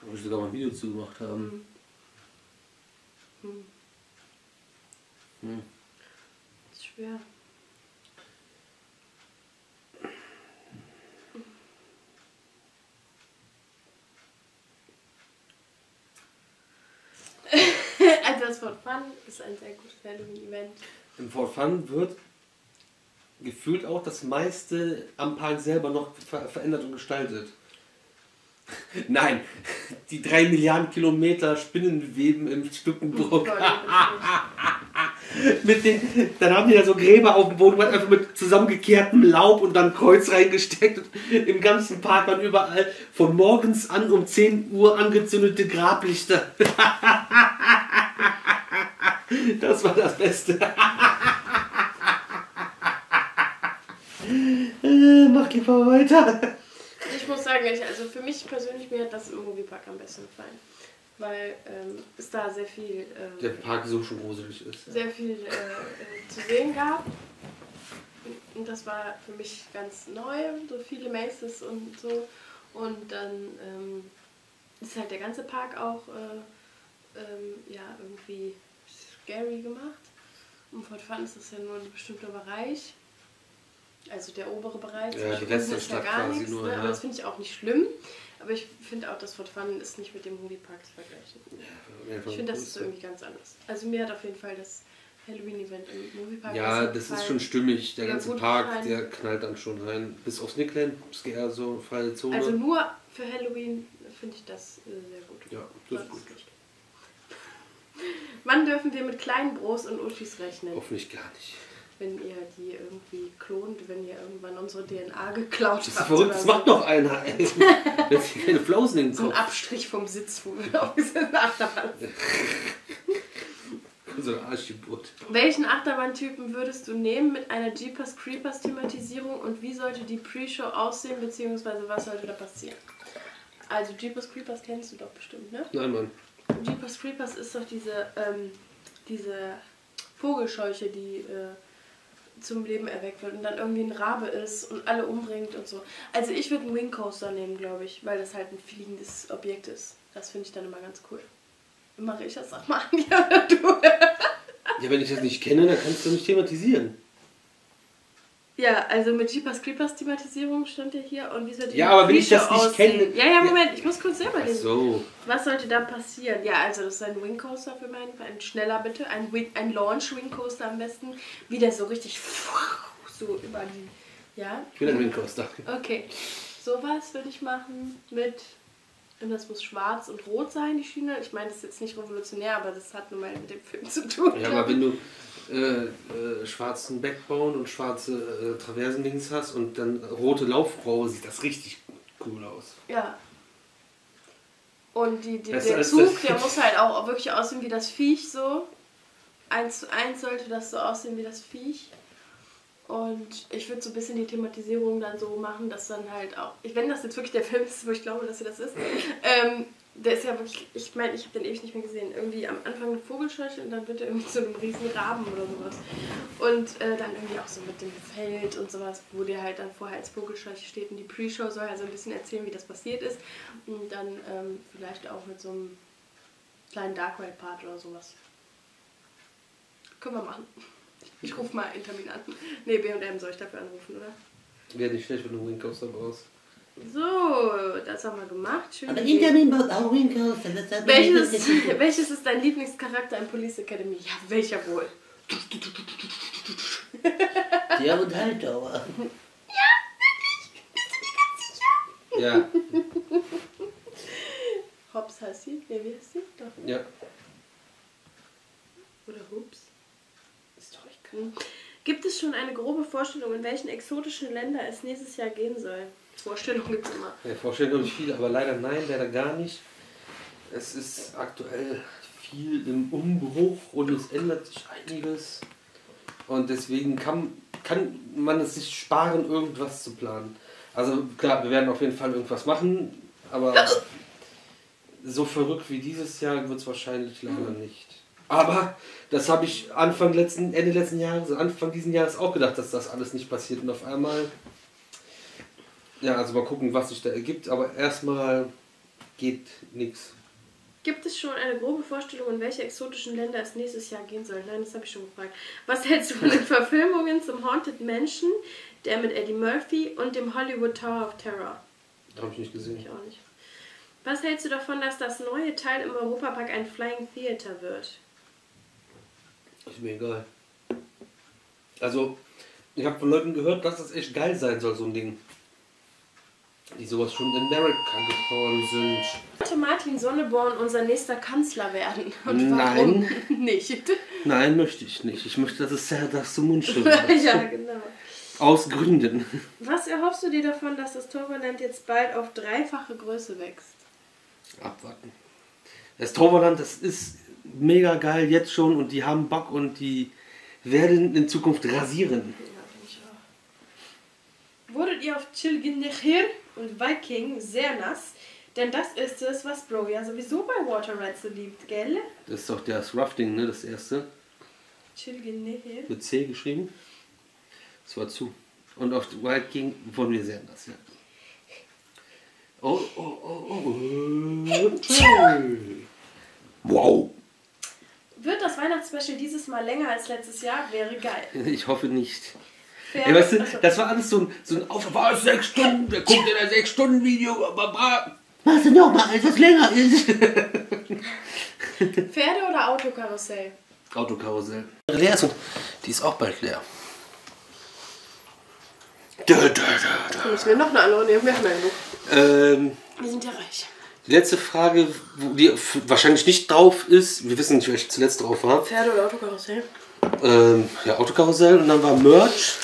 Wo wir sogar mal ein Video zu gemacht haben. Hm. Das ist schwer. also das Fort Fun ist ein sehr gutes Halloween-Event. Im Fort Fun wird gefühlt auch das meiste am Park selber noch ver verändert und gestaltet. Nein, die drei Milliarden Kilometer Spinnenweben im Stückenburg. mit den, dann haben die da so Gräber auf dem Boden gemacht, einfach mit zusammengekehrtem Laub und dann Kreuz reingesteckt. Und Im ganzen Park waren überall von morgens an um 10 Uhr angezündete Grablichter. Das war das Beste. Äh, Mach lieber weiter. Ich muss sagen, ich, also für mich persönlich, mir hat das im Moviepark am besten gefallen. Weil ähm, es da sehr viel, ähm, Der Park so schon gruselig ist. sehr viel äh, äh, zu sehen gab. Und das war für mich ganz neu, so viele Maces und so. Und dann ähm, ist halt der ganze Park auch äh, ähm, ja, irgendwie scary gemacht. Und Fort Fun ist das ja nur ein bestimmter Bereich. Also der obere Bereich. Ja, die der ist ja Stadt gar quasi nichts, nur, ne? ja. Aber das finde ich auch nicht schlimm. Aber ich finde auch, dass Fort Fun ist nicht mit dem Moviepark zu vergleichen. Ich finde, das ist irgendwie ganz anders. Also mir hat auf jeden Fall das Halloween-Event im Moviepark Ja, das ist schon stimmig. Der Ja, ganze Park, gefallen. der knallt dann schon rein. Bis aufs Nickland, ist eher so freie Zone. Also nur für Halloween finde ich das äh, sehr gut. ja, das ist gut. Wann dürfen wir mit kleinen Bros und Uschis rechnen? Hoffentlich gar nicht. Wenn ihr die irgendwie klont, wenn ihr irgendwann unsere DNA geklaut Das ist habt. verrückt, das so. macht noch einer. Wenn sie keine Flausen in den So ein. Abstrich vom Sitz, wo wir auf dieser Achterbahn So eine Arschgeburt. Welchen Achterbahntypen würdest du nehmen mit einer Jeepers Creepers Thematisierung und wie sollte die Pre-Show aussehen, beziehungsweise was sollte da passieren? Also Jeepers Creepers kennst du doch bestimmt, ne? Nein, Mann. Jeepers Creepers ist doch diese, ähm, diese Vogelscheuche, die äh, zum Leben erweckt wird und dann irgendwie ein Rabe ist und alle umbringt und so. Also ich würde einen Wing Coaster nehmen, glaube ich, weil das halt ein fliegendes Objekt ist. Das finde ich dann immer ganz cool. Mache ich das auch mal an, ja, du? Ja, wenn ich das nicht kenne, dann kannst du nicht thematisieren. Ja, also mit Jeepers Creepers Thematisierung stand ja hier und wie soll die Ja, aber wenn ich das nicht kenne-? Ja, ja, Moment, ich muss kurz selber lesen. so. Was sollte da passieren? Ja, also das ist ein Wing Coaster für meinen Fall. Ein schneller bitte. Ein, Wing, ein Launch Wing Coaster am besten. Wie der so richtig so über die. Ja? Ich will einen Windcoaster. Okay. Sowas würde ich machen mit. Und das muss schwarz und rot sein, die Schiene. Ich meine, das ist jetzt nicht revolutionär, aber das hat nun mal mit dem Film zu tun. Ja, aber wenn du äh, äh, schwarzen Backbone und schwarze äh, Traversenlinks hast und dann rote Laufrohre, sieht das richtig cool aus. Ja. Und die, die, der Zug, der muss halt auch wirklich aussehen wie das Viech so. Eins zu eins sollte das so aussehen wie das Viech. Und ich würde so ein bisschen die Thematisierung dann so machen, dass dann halt auch, ich, wenn das jetzt wirklich der Film ist, wo ich glaube, dass er das ist, ähm, der ist ja wirklich, ich meine, ich habe den ewig nicht mehr gesehen, irgendwie am Anfang eine Vogelscheuche und dann wird er irgendwie zu einem riesen Raben oder sowas. Und äh, dann irgendwie auch so mit dem Feld und sowas, wo der halt dann vorher als Vogelscheuche steht und die Pre-Show soll also ein bisschen erzählen, wie das passiert ist. Und dann ähm, vielleicht auch mit so einem kleinen Dark Ride Part oder sowas. Können wir machen. Ich rufe mal einen Termin an. Ne, B&M soll ich dafür anrufen, oder? Wäre nicht schlecht, wenn du einen Windcoaster baust. So, das haben wir gemacht. Schön. Welches, welches ist dein Lieblingscharakter in Police Academy? Ja, welcher wohl? Der und Hightower. Ja, Hobbs heißt sie? Ja, wie heißt sie? Doch. ja. Oder Hoops? Ist doch egal. Gibt es schon eine grobe Vorstellung, in welchen exotischen Länder es nächstes Jahr gehen soll? Vorstellung gibt es immer. Ja, vorstellen glaube ich viele, aber leider nein, leider gar nicht. Es ist aktuell viel im Umbruch und es ändert sich einiges. Und deswegen kann, kann man es sich sparen, irgendwas zu planen. Also klar, wir werden auf jeden Fall irgendwas machen, aber so verrückt wie dieses Jahr wird es wahrscheinlich leider nicht. Aber das habe ich Anfang letzten, Ende letzten Jahres, Anfang diesen Jahres auch gedacht, dass das alles nicht passiert. Und auf einmal ja, also mal gucken, was sich da ergibt, aber erstmal geht nichts. Gibt es schon eine grobe Vorstellung, in welche exotischen Länder es nächstes Jahr gehen soll? Nein, das habe ich schon gefragt. Was hältst du von den Verfilmungen zum Haunted Mansion, der mit Eddie Murphy und dem Hollywood Tower of Terror? Habe ich nicht gesehen. Ich auch nicht. Was hältst du davon, dass das neue Teil im Europapark ein Flying Theater wird? Ist mir egal. Also, ich habe von Leuten gehört, dass das echt geil sein soll, so ein Ding. Die sowas schon in Amerika gefahren sind. Sollte Martin Sonneborn unser nächster Kanzler werden? Und Nein. warum nicht? Nein, möchte ich nicht. Ich möchte, dass es Serdar Sumuncu wird. ja, genau. Aus Gründen. Was erhoffst du dir davon, dass das Torvaland jetzt bald auf dreifache Größe wächst? Abwarten. Das Torvaland, das ist mega geil jetzt schon und die haben Bock und die werden in Zukunft rasieren. Wurdet ihr auf Chilginechir und Viking sehr nass? Denn das ist es, was Bro ja sowieso bei Water Rats so liebt, gell? Das ist doch das Rafting, ne? Das erste. Chilginechir. Mit C geschrieben. Das war zu. Und auf Wild King wurden wir sehr nass, ja. Oh, oh, oh, oh. Wow. Wird das Weihnachtsspecial dieses Mal länger als letztes Jahr? Wäre geil. Ich hoffe nicht. Ey, weißt du, Achso. das war alles so ein, so ein Aufwand. War sechs Stunden, wer guckt in ein sechs Stunden Video? Machst du noch mal, als es länger ist? Pferde- oder Autokarussell? Autokarussell. Leer ist und die ist auch bald leer. Dö, dö, dö, dö. Müssen wir noch eine andere nehmen? Wir haben ja genug. Ähm, Wir sind ja reich. die letzte Frage, die wahrscheinlich nicht drauf ist, wir wissen nicht, welche zuletzt drauf war. Pferde- oder Autokarussell? Ähm, ja, Autokarussell und dann war Merch.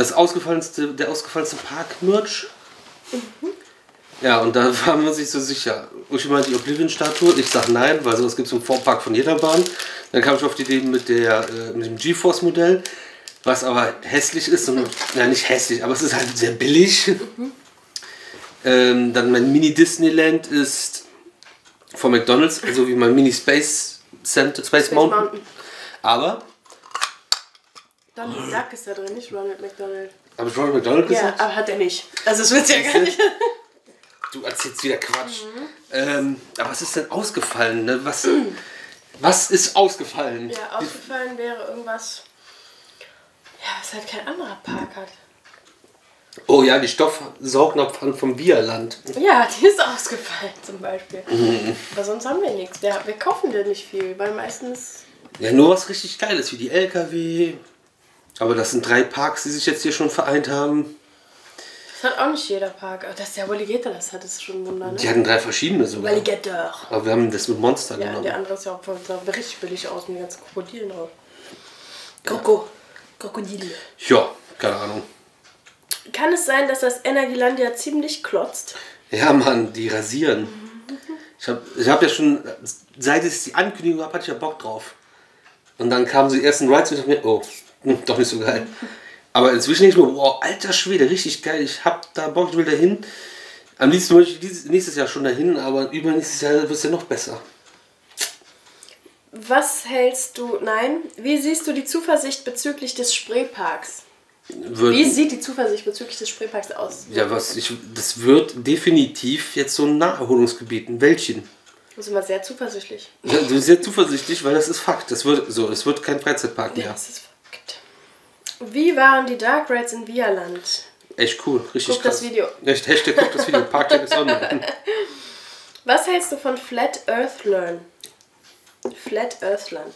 Das ausgefallenste, der ausgefallenste Park-Merch. Ja, und da war man sich so sicher. Ich meine die Oblivion-Statue. Ich sag nein, weil sowas gibt es im Vorpark von jeder Bahn. Dann kam ich auf die Idee mit, der, äh, mit dem GeForce-Modell, was aber hässlich ist. Und, ja, nicht hässlich, aber es ist halt sehr billig. Ähm, dann mein Mini-Disneyland ist von McDonalds, so wie mein Mini-Space Center, Space, Space Mountain. Mountain. Aber, Donald Duck ist da drin, nicht Ronald McDonald. habe ich Ronald McDonald Ja, gesagt? aber hat er nicht. Also es wird ja gar nicht. Du erzählst wieder Quatsch. Ähm, aber was ist denn ausgefallen? Ne? Was, was ist ausgefallen? Ja, aufgefallen wäre irgendwas. Ja, was halt kein anderer Park hat. Oh ja, die Stoffsaugnapfhand vom Bierland. Ja, die ist ausgefallen zum Beispiel. Aber sonst haben wir nichts. Wir, wir kaufen dir nicht viel, weil meistens. Ja, nur was richtig Geiles, wie die LKW. Aber das sind drei Parks, die sich jetzt hier schon vereint haben. Das hat auch nicht jeder Park. Aber dass der Alligator das hat, ist schon ein Wunder, Die ne? hatten drei verschiedene sogar. Alligator. Aber wir haben das mit Monster Ja, genommen. der andere ist ja auch sah richtig billig aus mit den ganzen Krokodilen drauf. Kroko. Krokodile. Ja, keine Ahnung. Kann es sein, dass das Energieland ja ziemlich klotzt? Ja, Mann, die rasieren. Ich habe ich hab ja schon, seit es die Ankündigung gab, hatte ich ja Bock drauf. Und dann kamen die ersten Rides und ich dachte mir, oh, doch nicht so geil. Aber inzwischen denke ich mir, wow, alter Schwede, richtig geil. Ich hab da Bock, ich will dahin. Am liebsten wollte ich dieses, nächstes Jahr schon dahin, aber übernächstes Jahr wird es ja noch besser. Was hältst du, nein, wie siehst du die Zuversicht bezüglich des Spreeparks? Wird, Wie sieht die Zuversicht bezüglich des Spreeparks aus? ja, was ich, das wird definitiv jetzt so ein Naherholungsgebiet, ein Wäldchen. Da sind wir sehr zuversichtlich. Ja, du bist sehr zuversichtlich, weil das ist Fakt. Das wird so, es wird kein Freizeitpark mehr. das ist Fakt. Wie waren die Dark Rides in Vialand? Echt cool, richtig Guck das krass. Video. Echt, Hashtag guck das Video. Parktag ist online. Was hältst du von Flat Earth Learn? Flat Earthland.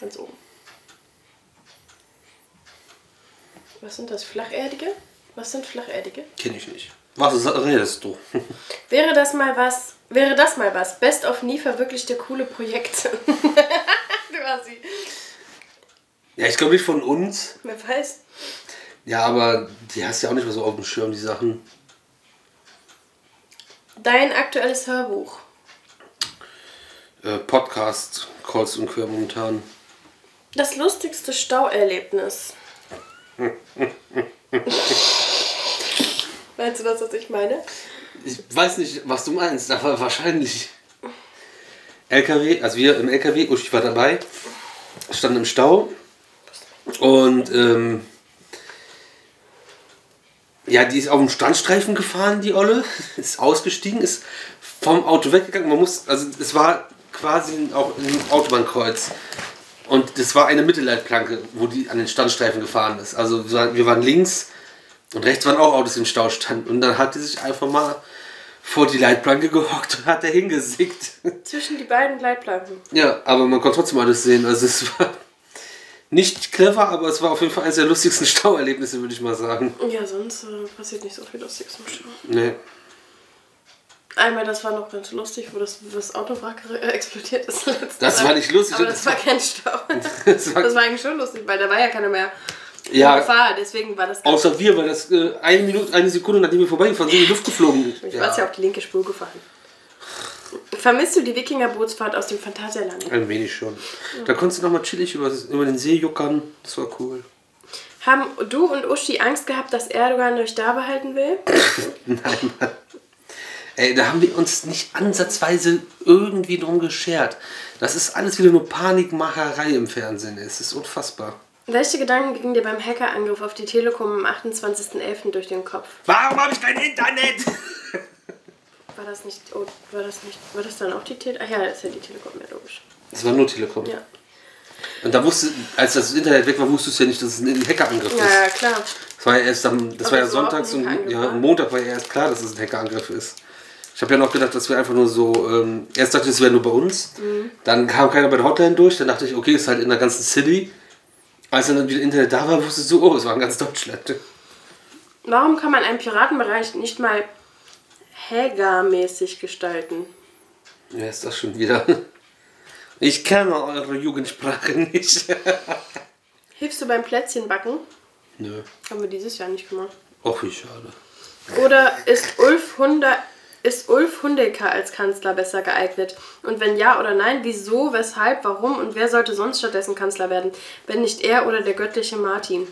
Ganz oben. Was sind das? Flacherdige? Was sind Flacherdige? Kenn ich nicht. Was redest du? Wäre das mal was? Wäre das mal was? Best of nie verwirklichte coole Projekte. du hast sie. Ja, ich glaube nicht von uns. Wer weiß. Ja, aber die hast ja auch nicht mehr so auf dem Schirm, die Sachen. Dein aktuelles Hörbuch. Äh, Podcast, Calls und Quer momentan. Das lustigste Stauerlebnis. Meinst du das, was ich meine? Ich weiß nicht, was du meinst, aber wahrscheinlich. LKW, also wir im LKW, Uschi war dabei, standen im Stau und ähm, ja, die ist auf dem Strandstreifen gefahren, die Olle, ist ausgestiegen, ist vom Auto weggegangen. Man muss, also es war quasi auch ein Autobahnkreuz. Und das war eine Mittelleitplanke, wo die an den Standstreifen gefahren ist. Also wir waren- wir waren links und rechts waren auch Autos im Stau standen. Und dann hat die sich einfach mal vor die Leitplanke gehockt und hat da hingesickt. Zwischen die beiden Leitplanken. Ja, aber man konnte trotzdem alles sehen. Also es war nicht clever, aber es war auf jeden Fall eines der lustigsten Stauerlebnisse, würde ich mal sagen. Ja, sonst äh, passiert nicht so viel Lustiges im Stau. Nee. Einmal, das war noch ganz lustig, wo das, das Autowrack äh, explodiert ist. Das Mal. war nicht lustig, Aber das das war kein Stau. Das war- Das war eigentlich schon lustig, weil da war ja keiner mehr in Ja, Gefahr. Deswegen war das außer wir, weil das äh, eine Minute, eine Sekunde, nachdem wir vorbeigefahren sind, in die Luft geflogen. Ich war ja auf die linke Spur gefahren. Vermisst du die Wikinger-Bootsfahrt aus dem Phantasialand? Ein wenig schon. Da konntest du nochmal chillig über, über den See juckern. Das war cool. Haben du und Uschi Angst gehabt, dass Erdogan euch da behalten will? Nein, Mann. Ey, da haben wir uns nicht ansatzweise irgendwie drum geschert. Das ist alles wieder nur Panikmacherei im Fernsehen. Es ist unfassbar. Welche Gedanken gingen dir beim Hackerangriff auf die Telekom am 28.11. durch den Kopf? Warum habe ich kein Internet? War das nicht, oh, war das nicht, war das dann auch die Telekom? Ach ja, das ist ja die Telekom, ja logisch. Das war nur Telekom. Ja, Und da wusste, als das Internet weg war, wusstest du ja nicht, dass es ein Hackerangriff ist. ja klar. Das war ja erst am, das war ja sonntags und ja, am Montag war ja erst klar, dass es ein Hackerangriff ist. Ich habe ja noch gedacht, das wäre einfach nur so, ähm, erst dachte ich, es wäre nur bei uns. Mhm. Dann kam keiner bei der Hotline durch, dann dachte ich, okay, ist halt in der ganzen City. Als dann wieder Internet da war, wusstest du, oh, es war in ganz Deutschland. Warum kann man einen Piratenbereich nicht mal Hager-mäßig gestalten? Ja, ist das schon wieder. Ich kenne eure Jugendsprache nicht. Hilfst du beim Plätzchenbacken? Nö. Haben wir dieses Jahr nicht gemacht. Och, wie schade. Oder ist Ulf, Hunde, ist Ulf Hundeker als Kanzler besser geeignet? Und wenn ja oder nein, wieso, weshalb, warum und wer sollte sonst stattdessen Kanzler werden? Wenn nicht er oder der göttliche Martin?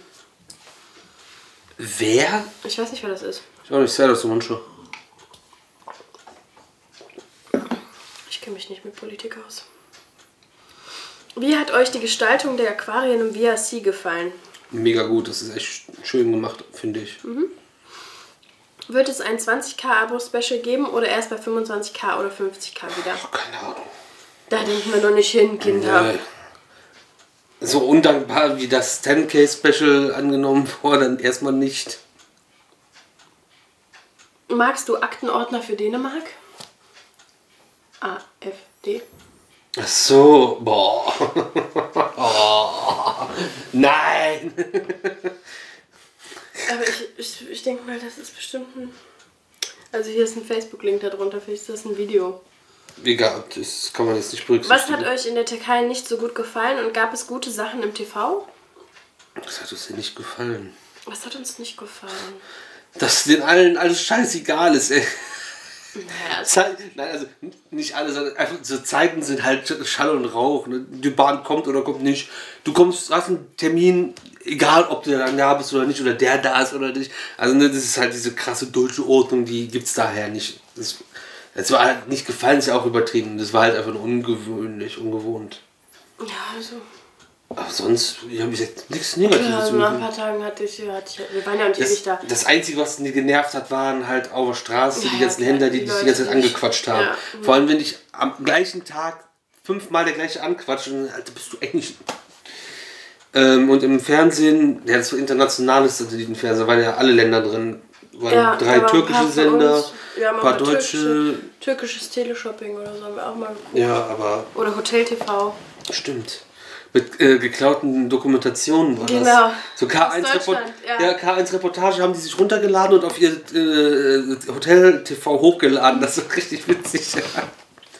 Wer? Ich weiß nicht, wer das ist. Ich auch nicht, sei das so Wünsche. Ich kenne mich nicht mit Politik aus. Wie hat euch die Gestaltung der Aquarien im VRC gefallen? Mega gut, das ist echt schön gemacht, finde ich. Wird es ein 20k-Abo-Special geben oder erst bei 25k oder 50k wieder? Keine Ahnung. Da denken wir noch nicht hin, Kinder. Nö. So undankbar wie das 10K-Special angenommen wurde, dann erstmal nicht. Magst du Aktenordner für Dänemark? AfD. Ach so, boah. oh, nein. Aber ich, ich, ich denke mal, das ist bestimmt ein. Also hier ist ein Facebook-Link darunter, vielleicht ist das ein Video. Egal, das kann man jetzt nicht Was berücksichtigen. hat euch in der Türkei nicht so gut gefallen und gab es gute Sachen im TV? Das hat uns ja nicht gefallen. Was hat uns nicht gefallen? Dass den allen alles scheißegal ist, ey. Naja, es- Zeit, nein, also nicht alle, sondern einfach so Zeiten sind halt Schall und Rauch. Ne? Die Bahn kommt oder kommt nicht. Du kommst, hast einen Termin, egal ob du dann da bist oder nicht, oder der da ist oder nicht. Also ne, das ist halt diese krasse deutsche Ordnung, die gibt es daher nicht. Das, das war halt nicht gefallen, ist ja auch übertrieben. Das war halt einfach nur ungewöhnlich, ungewohnt. ja, also. Aber sonst, ich habe jetzt nichts Ja, Negatives zu nach ein paar Tagen hatte ich, hatte ich wir waren ja nicht ewig das, da. das Einzige, was mich genervt hat, waren halt auf der Straße Ja, die ja, ganzen Händler, die die dich die ganze Zeit angequatscht haben. Ja. Vor allem, wenn dich am gleichen Tag fünfmal der gleiche anquatscht, und Alter, bist du eigentlich. Ähm, und im Fernsehen, ja, das war internationales Satellitenfernsehen, da waren ja alle Länder drin. Waren Ja, drei türkische Sender, uns- haben ein paar deutsche. türkische- Türkisches Teleshopping oder so haben wir auch mal geguckt. Ja, aber Oder Hotel TV. Stimmt. Mit äh, geklauten Dokumentationen war Genau. das. So Aus K1, Report ja. ja. K1 Reportage haben die sich runtergeladen und auf ihr äh, Hotel TV hochgeladen. Das ist richtig witzig.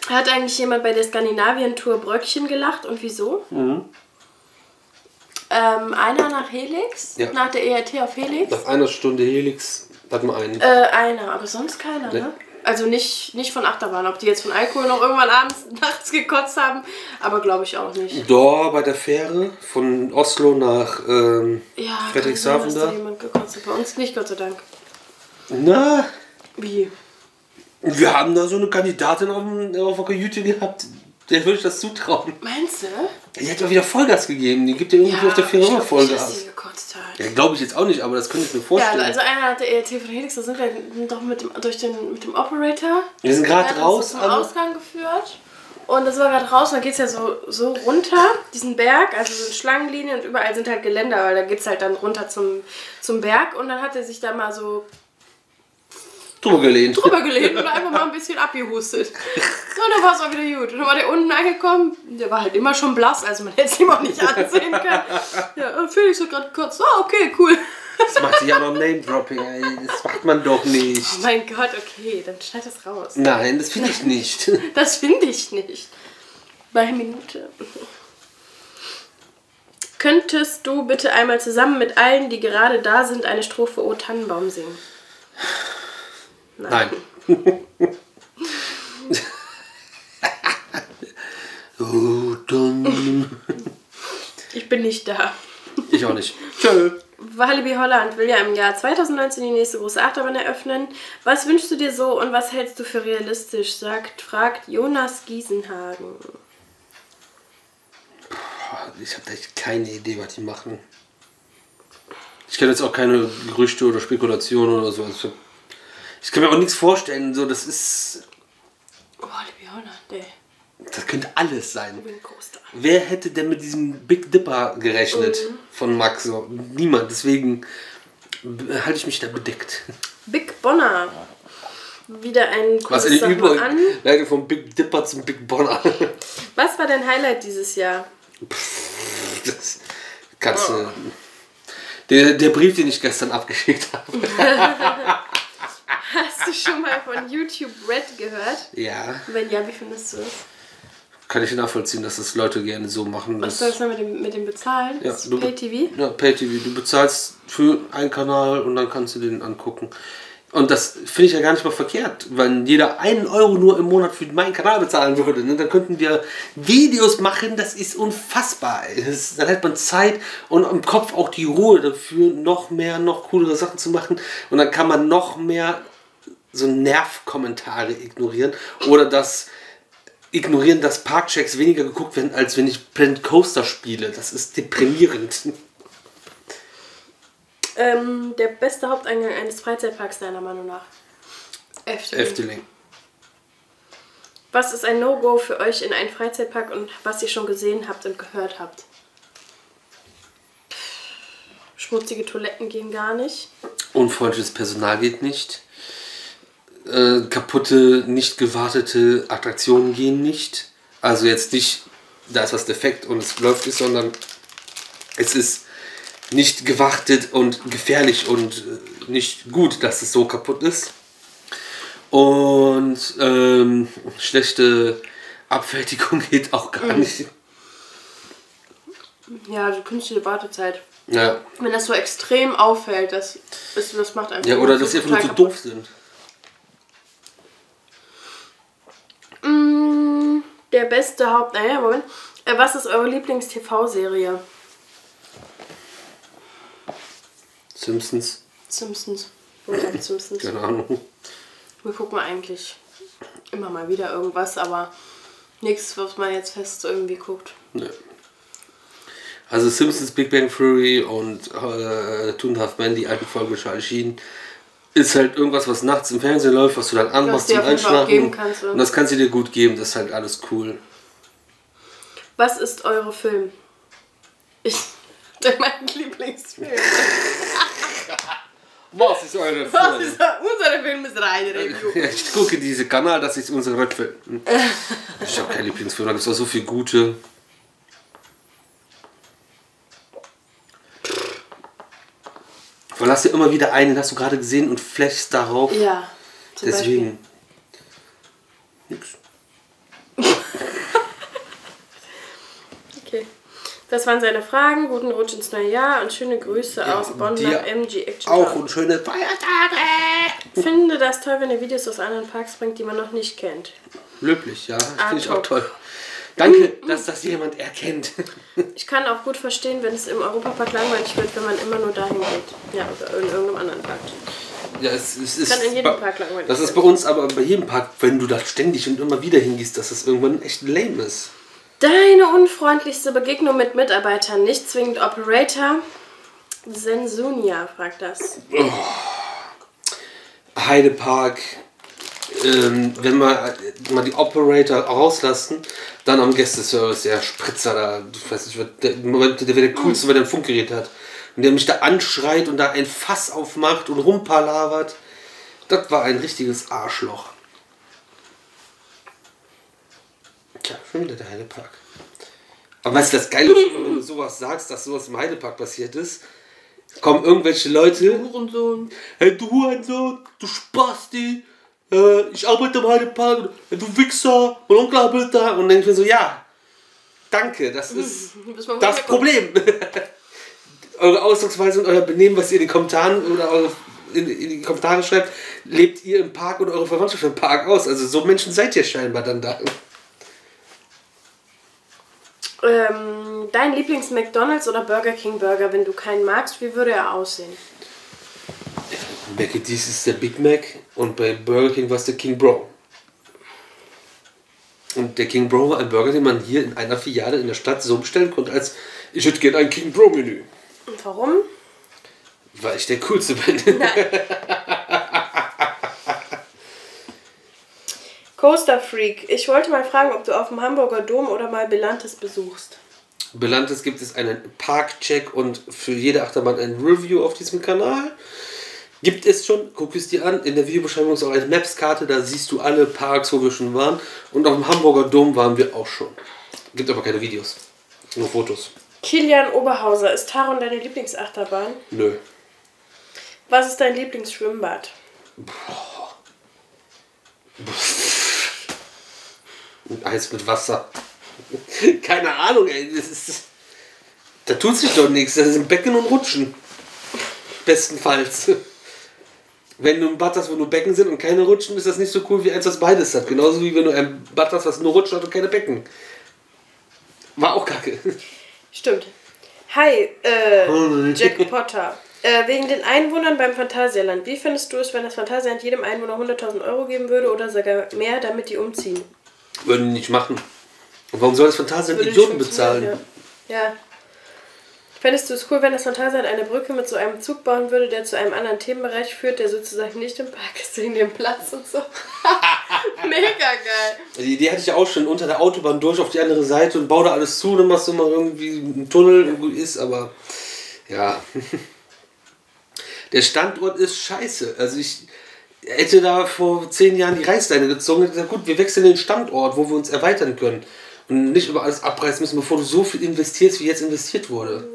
Hat eigentlich jemand bei der Skandinavien-Tour Bröckchen gelacht und wieso? Mhm. Ähm, einer nach Helix, Ja. nach der ERT auf Helix. Nach einer Stunde Helix hat man einen. Äh, einer, aber sonst keiner, Nee. ne? Also nicht, nicht von Achterbahn, ob die jetzt von Alkohol noch irgendwann abends, nachts gekotzt haben, aber glaube ich auch nicht. Da bei der Fähre von Oslo nach ähm, Ja, dass da. jemand gekotzt hat. Bei uns nicht, Gott sei Dank. Na, Wie? wir haben da so eine Kandidatin auf, dem- auf der Kajüte gehabt. Der würde ich das zutrauen. Meinst du? Die hat ja wieder Vollgas gegeben. Die gibt ja irgendwie auf der Fähre immer glaub nicht, hat. Ja, glaube ich jetzt auch nicht, aber das könnte ich mir Ja, vorstellen. also einer hat der ERT von Helix, da sind wir doch mit dem, durch den, mit dem Operator. Wir sind gerade Er raus, zum. Ausgang geführt. Und das war gerade raus und dann geht es ja so, so runter, diesen Berg, also so eine Schlangenlinie und überall sind halt Geländer, weil da geht es halt dann runter zum, zum Berg und dann hat er sich da mal so drüber gelehnt. drüber gelehnt und einfach mal ein bisschen abgehustet. Und dann war es auch wieder gut. Und dann war der unten angekommen, der war halt immer schon blass, also man hätte es ihm auch nicht ansehen können. Ja, äh, Felix hat gerade kurz, ah, okay, cool. Das macht sich ja noch Name-Dropping, ey. Das macht man doch nicht. Oh mein Gott, okay, dann schneid das raus. Nein, das finde ich nicht. Das finde ich nicht. Bei Minute. Könntest du bitte einmal zusammen mit allen, die gerade da sind, eine Strophe O Tannenbaum singen? Nein. oh, dann. Ich bin nicht da. Ich auch nicht. Tschö. Walibi Holland will ja im Jahr 2019 die nächste große Achterbahn eröffnen. Was wünschst du dir so und was hältst du für realistisch? Sagt, fragt Jonas Giesenhagen. Ich habe echt keine Idee, was die machen. Ich kenne jetzt auch keine Gerüchte oder Spekulationen oder so. Also ich kann mir auch nichts vorstellen. So, das ist. Walibi Holland, ey. Das könnte alles sein. Wer hätte denn mit diesem Big Dipper gerechnet von Max? So, niemand. Deswegen halte ich mich da bedeckt. Big Bonner. Wieder ein Was in den mal an. Überleitung vom Big Dipper zum Big Bonner. Was war dein Highlight dieses Jahr? Das kannst du. Der, der Brief, den ich gestern abgeschickt habe. Hast du schon mal von YouTube Red gehört? Ja, Wenn ja, wie findest du es? kann ich nachvollziehen, dass das Leute gerne so machen. Was soll es mit dem, mit dem Bezahlen? Ja, das du- Pay-TV? Ja, Pay-TV. Du bezahlst für einen Kanal und dann kannst du den angucken. Und das finde ich ja gar nicht mal verkehrt, weil jeder einen Euro nur im Monat für meinen Kanal bezahlen würde. Ne? Dann könnten wir Videos machen, das ist unfassbar. Das, dann hätte man Zeit und im Kopf auch die Ruhe dafür, noch mehr, noch coolere Sachen zu machen. Und dann kann man noch mehr so Nervkommentare ignorieren oder das ignorieren, dass Parkchecks weniger geguckt werden, als wenn ich Planet Coaster spiele. Das ist deprimierend. Ähm, der beste Haupteingang eines Freizeitparks deiner Meinung nach? Efteling. Efteling. Was ist ein No-Go für euch in einen Freizeitpark und was ihr schon gesehen habt und gehört habt? Schmutzige Toiletten gehen gar nicht. Unfreundliches Personal geht nicht. Äh, kaputte, nicht gewartete Attraktionen gehen nicht. Also jetzt nicht, da ist was defekt und es läuft nicht, sondern es ist nicht gewartet und gefährlich und äh, nicht gut, dass es so kaputt ist. Und ähm, schlechte Abfertigung geht auch gar nicht. Ja, also künstliche Wartezeit. Ja. Wenn das so extrem auffällt, das, ist, das macht einfach ja, oder dass sie einfach nur zu doof sind. Der beste Haupt... Naja, Moment. Äh, Was ist eure Lieblings-TV-Serie? Simpsons, Simpsons. Woher Simpsons? keine Ahnung. Wir gucken eigentlich immer mal wieder irgendwas, aber nichts, was man jetzt fest irgendwie guckt. Nö. Also Simpsons Big Bang Theory und äh, a Half Men, die alten Folgen schon erschienen, ist halt irgendwas, was nachts im Fernsehen läuft, was du dann anmachst zum Einschlafen. kannst, und das kannst du dir gut geben, das ist halt alles cool. Was ist eure Film? Ich. Mein Lieblingsfilm. Was ist eure Was ist unser Film ist rein ich gucke diese Kanal, das ist unsere Film. Ich habe keinen Lieblingsfilm, da gibt es auch so viele gute. Verlass dir immer wieder einen, den hast du gerade gesehen und flashst darauf. Ja, Deswegen. Nix. Okay. Das waren seine Fragen. Guten Rutsch ins neue Jahr und schöne Grüße Ja, aus Bonn nach MG Action Auch Park. und schöne Feiertage. Finde das toll, wenn ihr Videos aus anderen Parks bringt, die man noch nicht kennt. Löblich, ja. Finde ich auch toll. Danke, dass das jemand erkennt. Ich kann auch gut verstehen, wenn es im Europapark langweilig wird, wenn man immer nur dahin geht. Ja, oder in irgendeinem anderen Park. Ja, es, es ist Kann in jedem bei- Park langweilig Das ist bei uns aber bei jedem Park, wenn du da ständig und immer wieder hingehst, dass das irgendwann echt lame ist. Deine unfreundlichste Begegnung mit Mitarbeitern, nicht zwingend Operator. Sensunia fragt das. Heidepark, ähm, wenn wir mal die Operator rauslassen, dann am Gästeservice, der Spritzer da, ich weiß nicht, der, der wäre der coolste, weil der ein Funkgerät hat. Und der mich da anschreit und da ein Fass aufmacht und rumpalavert. Das war ein richtiges Arschloch. Tja, schon wieder der Heidepark. Aber weißt du, das Geile wenn du sowas sagst, dass sowas im Heidepark passiert ist, kommen irgendwelche Leute, Hurensohn. Hey, du Hurensohn, du Spasti, äh, ich arbeite im Heidepark, du Wichser, mein Onkel arbeitet da. Und dann denke ich mir so, ja, danke, das ist Bis man das. Problem. eure Ausdrucksweise und euer Benehmen, was ihr in den Kommentaren oder eure, in, in die Kommentare schreibt, lebt ihr im Park oder eure Verwandtschaft im Park aus. Also so Menschen seid ihr scheinbar dann da. Ähm, dein Lieblings-McDonalds oder Burger King Burger, wenn du keinen magst, wie würde er aussehen? Mac dies ist der Big Mac und bei Burger King war es der King Bro. Und der King Bro war ein Burger, den man hier in einer Filiale in der Stadt so bestellen konnte, als ich hätte gerne ein King Bro Menü. Und warum? Weil ich der Coolste bin. Coaster Freak, ich wollte mal fragen, ob du auf dem Hamburger Dom oder mal Belantes besuchst. Belantes gibt es einen Parkcheck und für jede Achterbahn ein Review auf diesem Kanal. Gibt es schon, guck es dir an. In der Videobeschreibung ist auch eine Maps-Karte, da siehst du alle Parks, wo wir schon waren. Und auf dem Hamburger Dom waren wir auch schon. Gibt aber keine Videos, nur Fotos. Kilian Oberhauser, ist Taron deine Lieblingsachterbahn? Nö. Was ist dein Lieblingsschwimmbad? Eis mit Wasser. Keine Ahnung, ey. Das ist, da tut sich doch nichts. Das sind Becken und Rutschen. Bestenfalls. Wenn du ein Bad hast, wo nur Becken sind und keine Rutschen, ist das nicht so cool wie eins, was beides hat. Genauso wie wenn du ein Bad hast, was nur Rutschen hat und keine Becken. War auch kacke. Stimmt. Hi, äh, Jack Potter. Äh, wegen den Einwohnern beim Phantasialand. Wie findest du es, wenn das Phantasialand jedem Einwohner 100.000 Euro geben würde oder sogar mehr, damit die umziehen? Würden die nicht machen. Und warum soll das Phantasialand Idioten bezahlen? Ja. ja. Fändest du es cool, wenn das Phantasialand eine Brücke mit so einem Zug bauen würde, der zu einem anderen Themenbereich führt, der sozusagen nicht im Park ist, wegen dem Platz und so? Mega geil. Die Idee hatte ich ja auch schon unter der Autobahn durch auf die andere Seite und baue da alles zu, dann machst du mal irgendwie einen Tunnel, wo gut ist, aber ja. Der Standort ist scheiße. Also ich hätte da vor zehn Jahren die Reißleine gezogen und gesagt, gut, wir wechseln den Standort, wo wir uns erweitern können. Und nicht über alles abreißen müssen, bevor du so viel investierst, wie jetzt investiert wurde.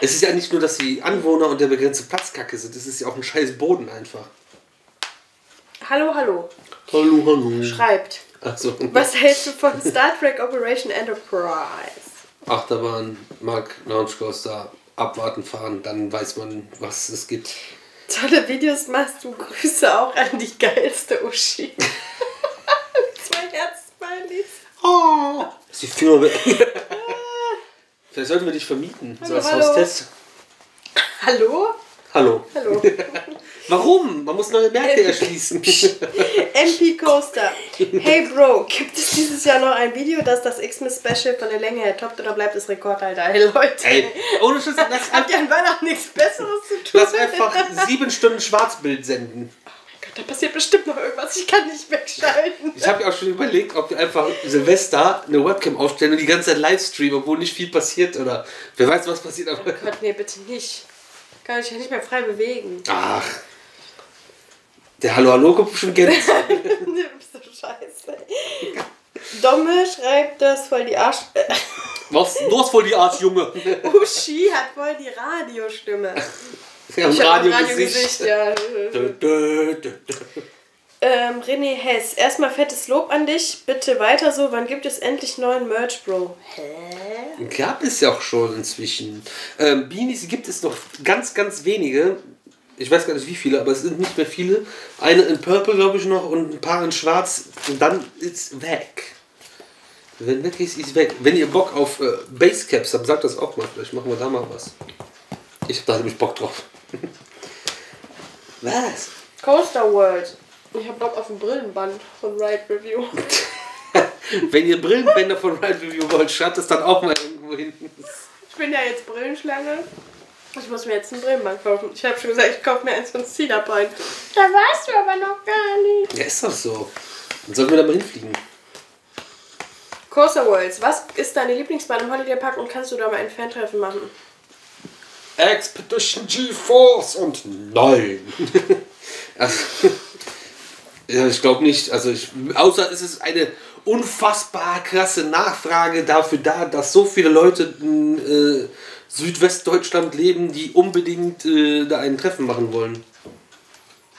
Es ist ja nicht nur, dass die Anwohner und der begrenzte Platz kacke sind, es ist ja auch ein scheiß Boden einfach. Hallo, hallo. Hallo, hallo. Schreibt. Achso. Was hältst du von Star Trek Operation Enterprise? Achterbahn, Mag, Launch Coaster, abwarten, fahren, dann weiß man, was es gibt. Tolle Videos machst du. Grüße auch an die geilste Uschi. Zwei Herzsmileys. Oh. Die Finger weg. Vielleicht sollten wir dich vermieten, so Hallo, als hallo. Hostess. Hallo? Hallo. Hallo. Warum? Man muss neue Märkte erschließen. MP Coaster. Hey Bro, gibt es dieses Jahr noch ein Video, das das Xmas Special von der Länge her toppt oder bleibt es Rekordhalter? Hey Leute. Ey, ohne Schüsse, lass, Habt ihr an Weihnachten nichts Besseres zu tun? lass einfach sieben Stunden Schwarzbild senden. Da passiert bestimmt noch irgendwas. Ich kann nicht wegschalten. Ich habe ja auch schon überlegt, ob wir einfach Silvester eine Webcam aufstellen und die ganze Zeit Livestreamen, obwohl nicht viel passiert oder wer weiß, was passiert. Aber Gott, nee, bitte nicht. Kann ich ja nicht mehr frei bewegen. Ach. Der Hallo Hallo kommt bestimmt Gänse. du bist so scheiße. Domme schreibt das voll die Arsch. Was? Du hast voll die Art, Junge. Uschi hat voll die Radiostimme. Haben Ich hab ein Radiogesicht. Radiogesicht, ja. Dö, dö, dö, dö. Ähm, René Hess, erstmal fettes Lob an dich. Bitte weiter so. Wann gibt es endlich neuen Merch, Bro? Hä? Gab es ja auch schon inzwischen. Ähm, Beanies gibt es noch ganz, ganz wenige. Ich weiß gar nicht wie viele, aber es sind nicht mehr viele. Eine in Purple, glaube ich, noch und ein paar in Schwarz. Und dann ist weg. Wenn weg ist, ist weg. Wenn ihr Bock auf äh, Basecaps habt, sagt das auch mal. Vielleicht machen wir da mal was. Ich hab da nämlich Bock drauf. Was? Coaster World. Ich hab Bock auf ein Brillenband von Ride Review. Wenn ihr Brillenbänder von Ride Review wollt, schreibt es dann auch mal irgendwo hin. Ich bin ja jetzt Brillenschlange. Ich muss mir jetzt einen Brillenband kaufen. Ich habe schon gesagt, ich kaufe mir eins von Cedar Point. Da warst du aber noch gar nicht. Ja, ist doch so. Dann sollten wir da mal hinfliegen. Corsa Worlds, was ist deine Lieblingsbahn im Holiday Park und kannst du da mal ein Fan-Treffen machen? Expedition GeForce und nein. also, ja, ich glaube nicht. Also ich, außer es ist eine unfassbar krasse Nachfrage dafür da, dass so viele Leute in äh, Südwestdeutschland leben, die unbedingt äh, da ein Treffen machen wollen.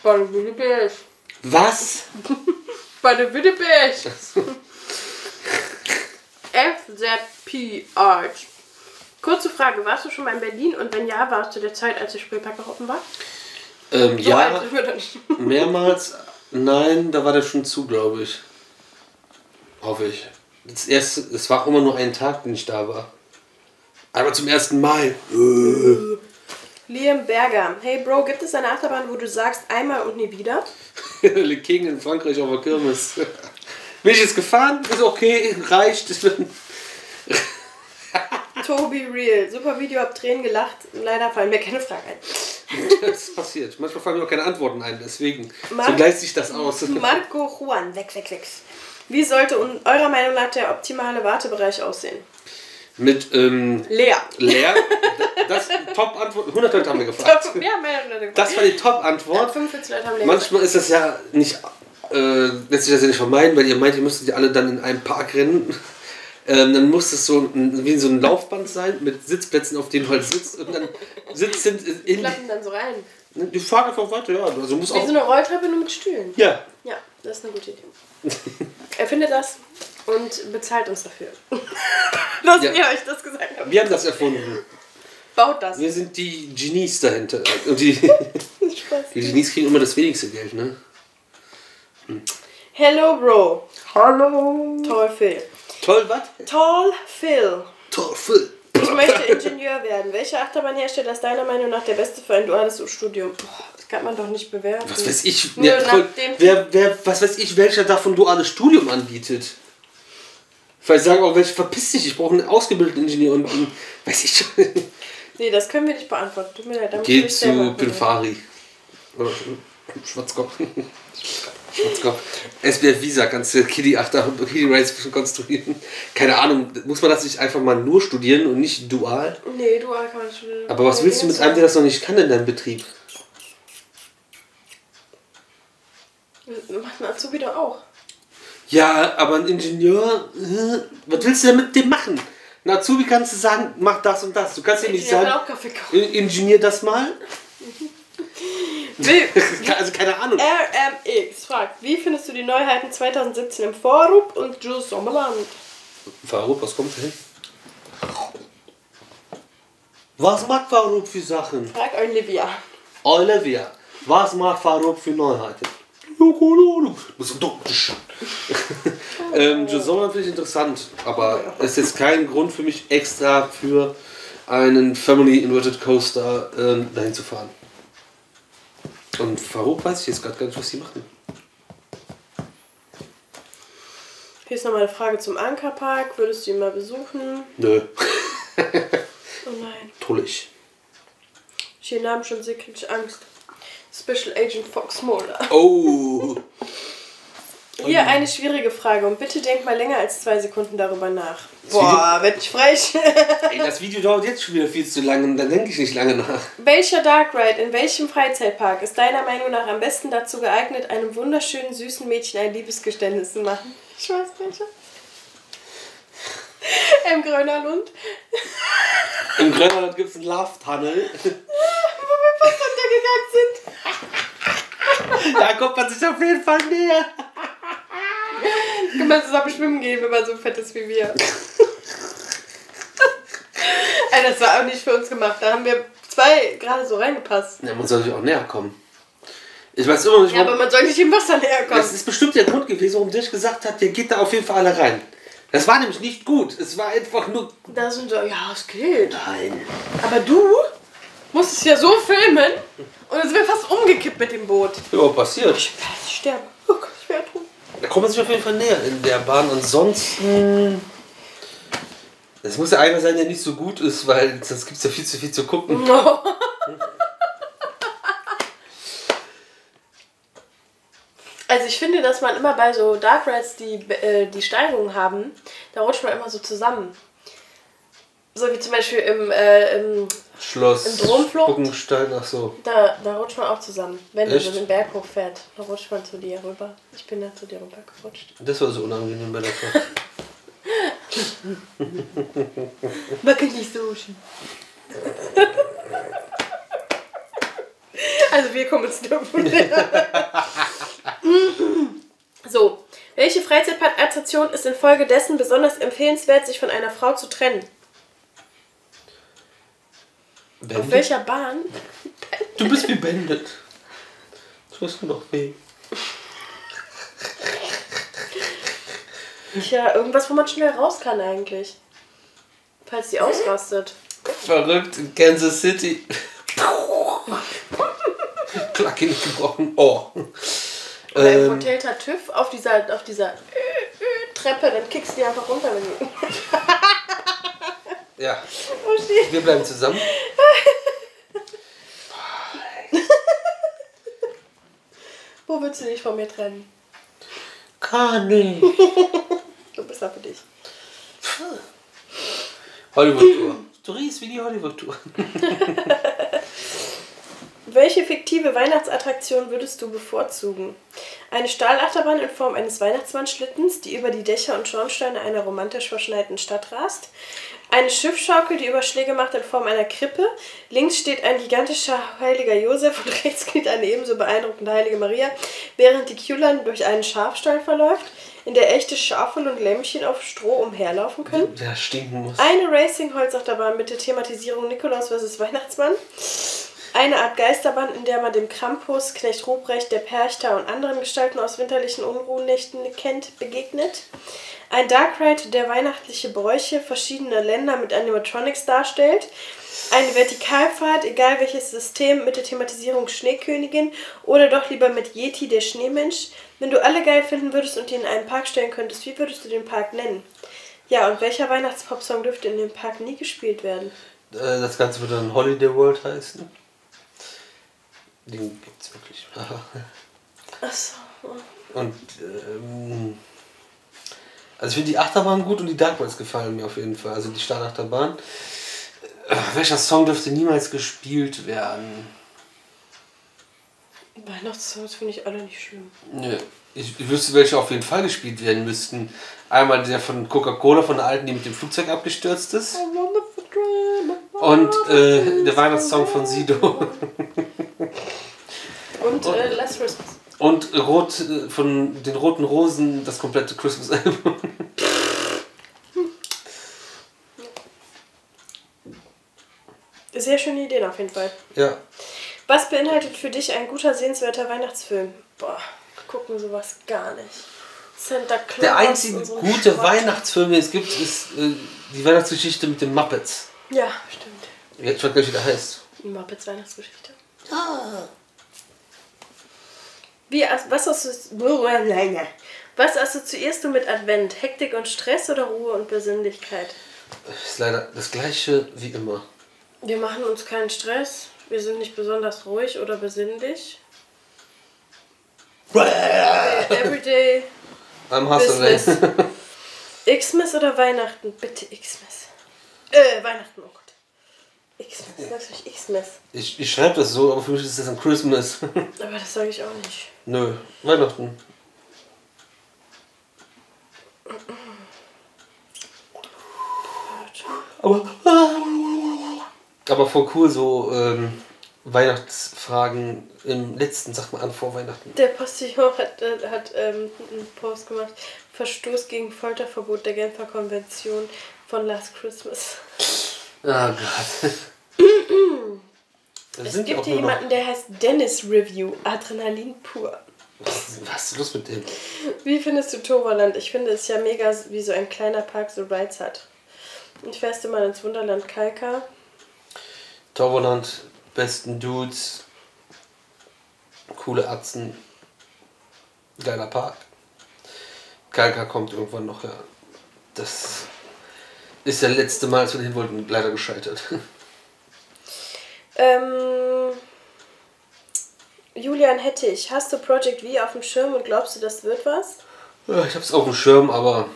Bei der Wildeberg. Was? Bei der Wildeberg. FZP Art. Kurze Frage, warst du schon mal in Berlin und wenn ja, warst du der Zeit, als der Spreepark noch offen war? Ähm, So ja, mehrmals. Nein, da war der schon zu, glaube ich. Hoffe ich. Das erste, es war immer nur ein Tag, den ich da war. Aber zum ersten Mal. Äh. Liam Berger. Hey Bro, gibt es eine Achterbahn, wo du sagst einmal und nie wieder? Le King in Frankreich auf der Kirmes. Bin ich jetzt gefahren? Ist okay, reicht. Tobi Real. Super Video, hab Tränen gelacht. Leider fallen mir keine Fragen ein. Das passiert. Manchmal fallen mir auch keine Antworten ein, deswegen. Marc- So gleicht sich das aus. Marco Juan, 666. Wie sollte eurer Meinung nach der optimale Wartebereich aussehen? Mit ähm, Leer. leer. Das Top-Antwort. 100 Leute haben wir gefragt. Haben mehr Leute gefragt. Das war die Top-Antwort. 45 Leute haben leer Manchmal ist das ja nicht, äh, lässt sich das ja nicht vermeiden, weil ihr meint, ihr müsstet ja alle dann in einem Park rennen. Ähm, dann muss es so ein, wie so ein Laufband sein mit Sitzplätzen, auf denen du halt sitzt und dann sitzt Die in klappen dann so rein. die fahren einfach weiter, ja. Also muss Wie auch. so eine Rolltreppe nur mit Stühlen. Ja. Ja, das ist eine gute Idee. er findet das und bezahlt uns dafür. Dass Ja. ihr euch das gesagt habt. Wir haben das erfunden. Baut das. Wir sind die Genies dahinter. Und die, Spaß. die Genies kriegen immer das wenigste Geld, ne? Hello Bro. Hallo. Phil. Toll, was? Tall Phil. Toll, Phil. Ich möchte Ingenieur werden. Welcher Achterbahnhersteller ist deiner Meinung nach der beste für ein duales Studium? Boah, das kann man doch nicht bewerten. Was weiß ich, Nur ja, dem- wer, wer, was weiß ich, welcher davon duales Studium anbietet. Vielleicht sagen auch welche, verpiss dich, ich brauche einen ausgebildeten Ingenieur und einen, weiß ich schon. Nee, das können wir nicht beantworten. Tut mir leid, da muss Geh zu. Pinfari. Oder Schwarzkopf. Schwarzkopf. SBF Visa kannst du Kiddie Achter Kiddie Rides konstruieren. Keine Ahnung, muss man das nicht einfach mal nur studieren und nicht dual? Nee, dual kann man studieren. Aber was willst du mit einem, der das noch nicht kann in deinem Betrieb? Macht ein Azubi doch auch. Ja, aber ein Ingenieur, äh, was willst du denn mit dem machen? Ein Azubi kannst du sagen, mach das und das. Du kannst ihm nicht sagen, auch Kaffee kochen. "In- ingenier das mal. Also keine Ahnung. RMX fragt, wie findest du die Neuheiten 2017 im Vorrup und Juice Sommerland? Farup, was kommt hin? Was macht Farup für Sachen? Frag Olivia. Olivia, was macht Farup für Neuheiten? Ähm, Joe Sommerland finde ich interessant, aber es ist jetzt kein Grund für mich extra für einen Family Inverted Coaster ähm, dahin zu fahren. Und Farup weiß ich jetzt gerade gar nicht, was sie machen. Hier ist nochmal eine Frage zum Ankerpark. Würdest du ihn mal besuchen? Nö, Oh nein. tullig. Ich den Namen schon sehe, krieg ich Angst. Special Agent Fox Mulder. Oh. Hier eine schwierige Frage und bitte denk mal länger als zwei Sekunden darüber nach. Boah, werd ich frech. Ey, das Video dauert jetzt schon wieder viel zu lange und dann denke ich nicht lange nach. Welcher Dark Ride in welchem Freizeitpark ist deiner Meinung nach am besten dazu geeignet, einem wunderschönen, süßen Mädchen ein Liebesgeständnis zu machen? Ich weiß welcher. Im Grönerlund. Im Grönland gibt es einen Love Tunnel. Wo wir fast untergegangen sind. Da kommt man sich auf jeden Fall näher. Können wir zusammen schwimmen gehen, wenn man so fett ist wie wir. Ey, das war auch nicht für uns gemacht. Da haben wir zwei gerade so reingepasst. Ja, man soll sich auch näher kommen. Ich weiß immer noch nicht, Ja, aber warum. man soll nicht im Wasser näher kommen. Das ist bestimmt der Grund gewesen, warum Dirk gesagt hat, der geht da auf jeden Fall alle rein. Das war nämlich nicht gut. Es war einfach nur. Da sind so, ja, es geht. Nein. Aber du musstest ja so filmen und dann sind wir fast umgekippt mit dem Boot. Ja, passiert. Ich werde sterben. Oh Gott, ich werde tot. Da kommt man sich auf jeden Fall näher in der Bahn. Ansonsten. Es muss ja einer sein, der nicht so gut ist, weil sonst gibt es ja viel zu viel zu gucken. Also ich finde, dass man immer bei so Dark Rides, die äh, die Steigungen haben, da rutscht man immer so zusammen. So wie zum Beispiel im, äh, im Schloss. Im Dromflucht? Buckenstein, ach so. da, da rutscht man auch zusammen. Wenn Echt? du so den Berg hochfährt, da rutscht man zu dir rüber. Ich bin da zu dir rüber gerutscht. Das war so unangenehm bei der Fahrt. Man kann nicht so schön. Also wir kommen jetzt nirgendwo. So, welche Freizeitparkattraktion ist infolgedessen besonders empfehlenswert, sich von einer Frau zu trennen? Auf Bandit? welcher Bahn? Du bist wie Bandit. Du doch weh. Tja, irgendwas, wo man schnell raus kann eigentlich. Falls die ausrastet. Verrückt in Kansas City. Klacke nicht gebrochen. Oh. Oder im Ähm, Hotel Tartüff auf dieser, auf dieser Treppe, dann kickst du die einfach runter. Wenn du ja, oh, shit. wir bleiben zusammen. Wo würdest du dich von mir trennen? Kann nicht. Du bist da für dich. Hollywood-Tour. Du riechst wie die Hollywood-Tour. Welche fiktive Weihnachtsattraktion würdest du bevorzugen? Eine Stahlachterbahn in Form eines Weihnachtsmannschlittens, die über die Dächer und Schornsteine einer romantisch verschneiten Stadt rast. Eine Schiffschaukel, die Überschläge macht in Form einer Krippe. Links steht ein gigantischer heiliger Josef und rechts kniet eine ebenso beeindruckende heilige Maria, während die Q-Line durch einen Schafstall verläuft, in der echte Schafe und Lämmchen auf Stroh umherlaufen können. Der stinken muss. Eine Racing-Holzachterbahn mit der Thematisierung Nikolaus vs. Weihnachtsmann. Eine Art Geisterbahn, in der man dem Krampus, Knecht Ruprecht, der Perchter und anderen Gestalten aus winterlichen Unruhenächten kennt, begegnet. Ein Dark Ride, der weihnachtliche Bräuche verschiedener Länder mit Animatronics darstellt. Eine Vertikalfahrt, egal welches System, mit der Thematisierung Schneekönigin oder doch lieber mit Yeti, der Schneemensch. Wenn du alle geil finden würdest und die in einen Park stellen könntest, wie würdest du den Park nennen? Ja, und welcher Weihnachtspopsong dürfte in dem Park nie gespielt werden? Äh, Das Ganze wird dann Holiday World heißen. Den gibt's wirklich. Achso. Und ähm, also ich finde die Achterbahn gut und die Dark Rides gefallen mir auf jeden Fall. Also die Stahlachterbahn. Äh, welcher Song dürfte niemals gespielt werden? Weihnachtssongs finde ich alle nicht schlimm. Nö. Ich, ich wüsste, welche auf jeden Fall gespielt werden müssten. Einmal der von Coca-Cola, von der alten, die mit dem Flugzeug abgestürzt ist. Und äh, der Weihnachtssong von Sido. Und äh, Last Christmas. Und Rot äh, von den Roten Rosen, das komplette Christmas-Album. Sehr schöne Ideen auf jeden Fall. Ja. Was beinhaltet für dich ein guter, sehenswerter Weihnachtsfilm? Boah, gucken sowas gar nicht. Santa Claus. Der einzige so gute Schrott. Weihnachtsfilm, den es gibt, ist äh, die Weihnachtsgeschichte mit den Muppets. Ja, stimmt. Ja, Ich weiß gar nicht, wie der heißt. Muppets Weihnachtsgeschichte. Wie, as- was, assozi was assoziierst du mit Advent? Hektik und Stress oder Ruhe und Besinnlichkeit? Ist leider das gleiche wie immer. Wir machen uns keinen Stress. Wir sind nicht besonders ruhig oder besinnlich. Everyday Am Hustling. Xmas oder Weihnachten? Bitte Xmas. Äh, Weihnachten, oh Gott. Xmas, sagst du nicht Xmas? Ich, ich schreibe das so, aber für mich ist das ein Christmas. Aber das sage ich auch nicht. Nö, Weihnachten. Aber, aber voll cool, so ähm, Weihnachtsfragen im letzten, sag mal an, vor Weihnachten. Der Postillon hat, äh, hat ähm, einen Post gemacht. Verstoß gegen Folterverbot der Genfer Konvention von Last Christmas. Ah Gott. Es gibt hier jemanden, der heißt Dennis Review. Adrenalin pur. was, was ist los mit dem? Wie findest du Toverland? Ich finde es ja mega, wie so ein kleiner Park so Rides hat. Und fährst du mal ins Wunderland Kalka? Toverland, besten Dudes, coole Atzen, geiler Park. Kalka kommt irgendwann noch, ja. Das Ist ja letzte Mal, als wir hin wollten, leider gescheitert. Ähm, Julian Hettich, hast du Project V auf dem Schirm und glaubst du, das wird was? Ja, ich hab's auf dem Schirm, aber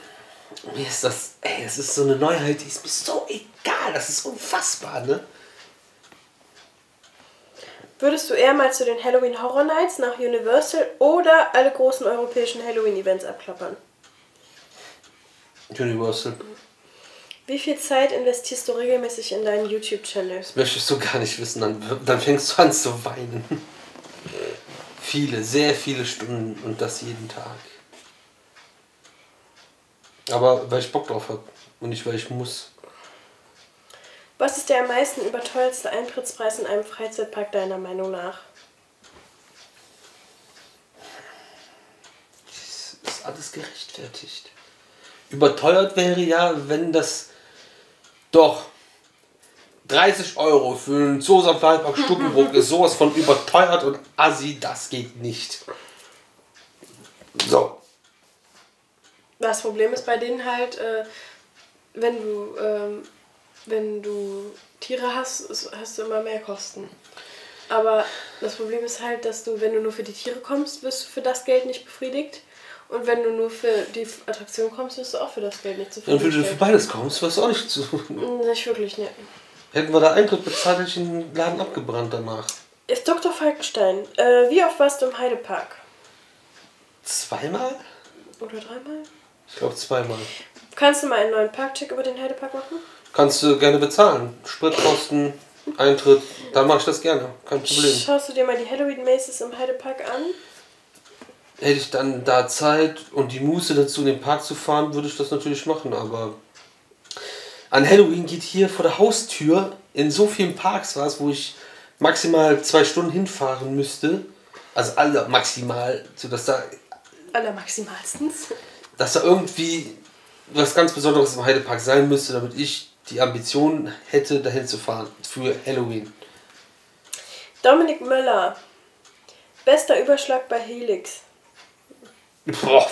mir ist das, ey, es ist so eine Neuheit, die ist mir so egal. Das ist unfassbar, ne? Würdest du eher mal zu den Halloween Horror Nights nach Universal oder alle großen europäischen Halloween-Events abklappern? Universal. Wie viel Zeit investierst du regelmäßig in deinen YouTube-Channel? Das möchtest du gar nicht wissen, dann, dann fängst du an zu weinen. viele, sehr viele Stunden und das jeden Tag. Aber weil ich Bock drauf habe und nicht weil ich muss. Was ist der am meisten überteuerste Eintrittspreis in einem Freizeitpark deiner Meinung nach? Das ist alles gerechtfertigt. Überteuert wäre ja, wenn das doch 30 Euro für einen Zoosafari-Park Stuckenburg ist sowas von überteuert und assi, das geht nicht. So. Das Problem ist bei denen halt, äh, wenn du ähm, wenn du Tiere hast, hast du immer mehr Kosten. Aber das Problem ist halt, dass du, wenn du nur für die Tiere kommst, wirst du für das Geld nicht befriedigt. Und wenn du nur für die Attraktion kommst, wirst du auch für das Geld nicht Und wenn du für beides kommst, wirst du auch nicht zu. Nicht wirklich, ne. Hätten wir da Eintritt bezahlt, hätte ich den Laden abgebrannt danach. Ist Dr. Falkenstein, äh, wie oft warst du im Heidepark? Zweimal? Oder dreimal? Ich glaube zweimal. Kannst du mal einen neuen Parkcheck über den Heidepark machen? Kannst du gerne bezahlen. Spritkosten, Eintritt, dann mache ich das gerne. Kein Problem. Schaust du dir mal die Halloween Maces im Heidepark an? Hätte ich dann da Zeit und die Muße dazu, in den Park zu fahren, würde ich das natürlich machen. Aber an Halloween geht hier vor der Haustür in so vielen Parks was, wo ich maximal zwei Stunden hinfahren müsste. Also alle maximal, sodass da, Allermaximalstens. dass da irgendwie was ganz Besonderes im Heidepark sein müsste, damit ich die Ambition hätte, dahin zu fahren für Halloween. Dominik Möller. Bester Überschlag bei Helix. Boah,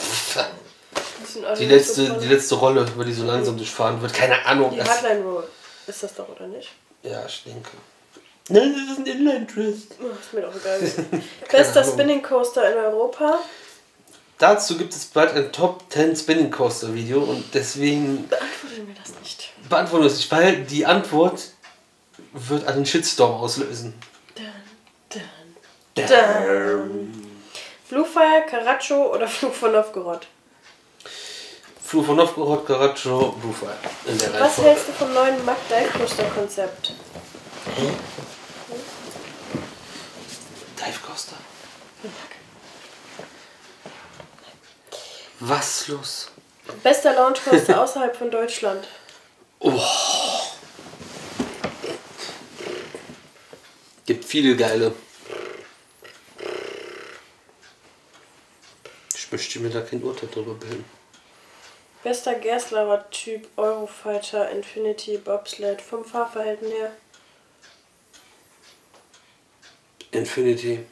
Die, letzte, die letzte Rolle, über die so langsam durchfahren wird. Keine Ahnung. Die das- Hardline Roll. Ist das doch, oder nicht? Ja, ich denke. Nein, das ist ein Inline-Twist. Oh, ist mir doch egal. Bester Ahnung. Spinning Coaster in Europa. Dazu gibt es bald ein Top 10 Spinning Coaster Video und deswegen Beantworte mir das nicht. Beantworten wir es nicht, weil die Antwort wird einen Shitstorm auslösen. Dun, dun, dun. Flugfeuer, Karacho oder Flug von Novgorod? Flug von Novgorod, Karacho, der Was hältst du vom neuen Mack Dive Coaster Konzept? Dive Coaster. Was los? Bester Launch Coaster außerhalb von Deutschland. Oh. Gibt viele geile. Ich möchte mir da kein Urteil drüber bilden. Bester Gerslauer Typ Eurofighter Infinity Bobsled vom Fahrverhalten her. Infinity.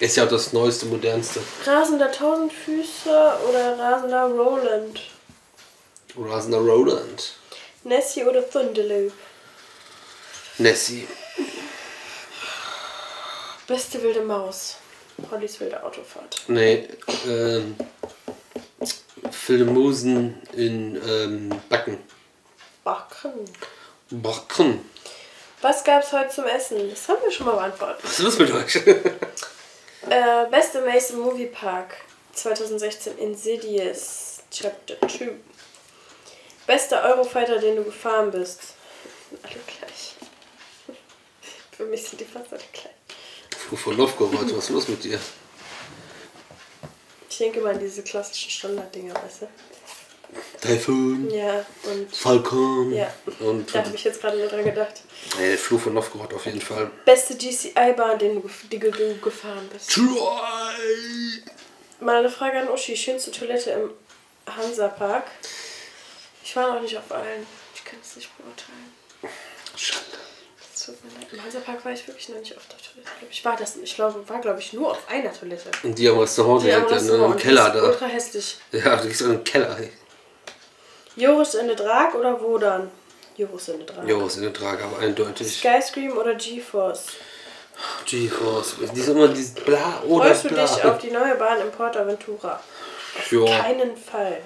Ist ja auch das neueste, modernste. Rasender Tausendfüßer oder rasender Roland? Rasender Roland. Nessie oder Thunderloop? Nessie. Beste wilde Maus. Hollys wilde Autofahrt. Nee, ähm. Filmusen in ähm, Backen. Backen. Backen. Was gab's heute zum Essen? Das haben wir schon mal beantwortet. Was ist los mit euch? Äh, beste Mason Movie Park 2016 Insidious Chapter 2. Bester Eurofighter, den du gefahren bist. Alle gleich. Für mich sind die fast alle gleich. Flug von Novgorod, was ist los mit dir? Ich denke mal an diese klassischen Standarddinger, weißt du? Typhoon, Ja, und Falcon Ja. und da habe ich jetzt gerade nur dran gedacht. nee, Flug von Novgorod auf jeden Fall. Beste GCI-Bahn, den du, die du gefahren bist. Try! Mal eine Frage an Uschi. Schönste Toilette im Hansapark? Ich war noch nicht auf allen. Ich kann es nicht beurteilen. Schade. Es tut mir leid. Im Hansapark war ich wirklich noch nicht auf der Toilette. Ich war das, ich glaube, war glaube ich nur auf einer Toilette. Und die am Restaurant direkt in einem die Keller da. Ultra hässlich. Ja, du gehst in einen Keller. Ey. Joris in the Drag oder Wodan? Joris in the Drag. Joris in der Trage, aber eindeutig. Skyscream oder GeForce? GeForce. Die ist immer dieses bla oder Freust du bla. dich auf die neue Bahn in Portaventura? Ja, Keinen Fall.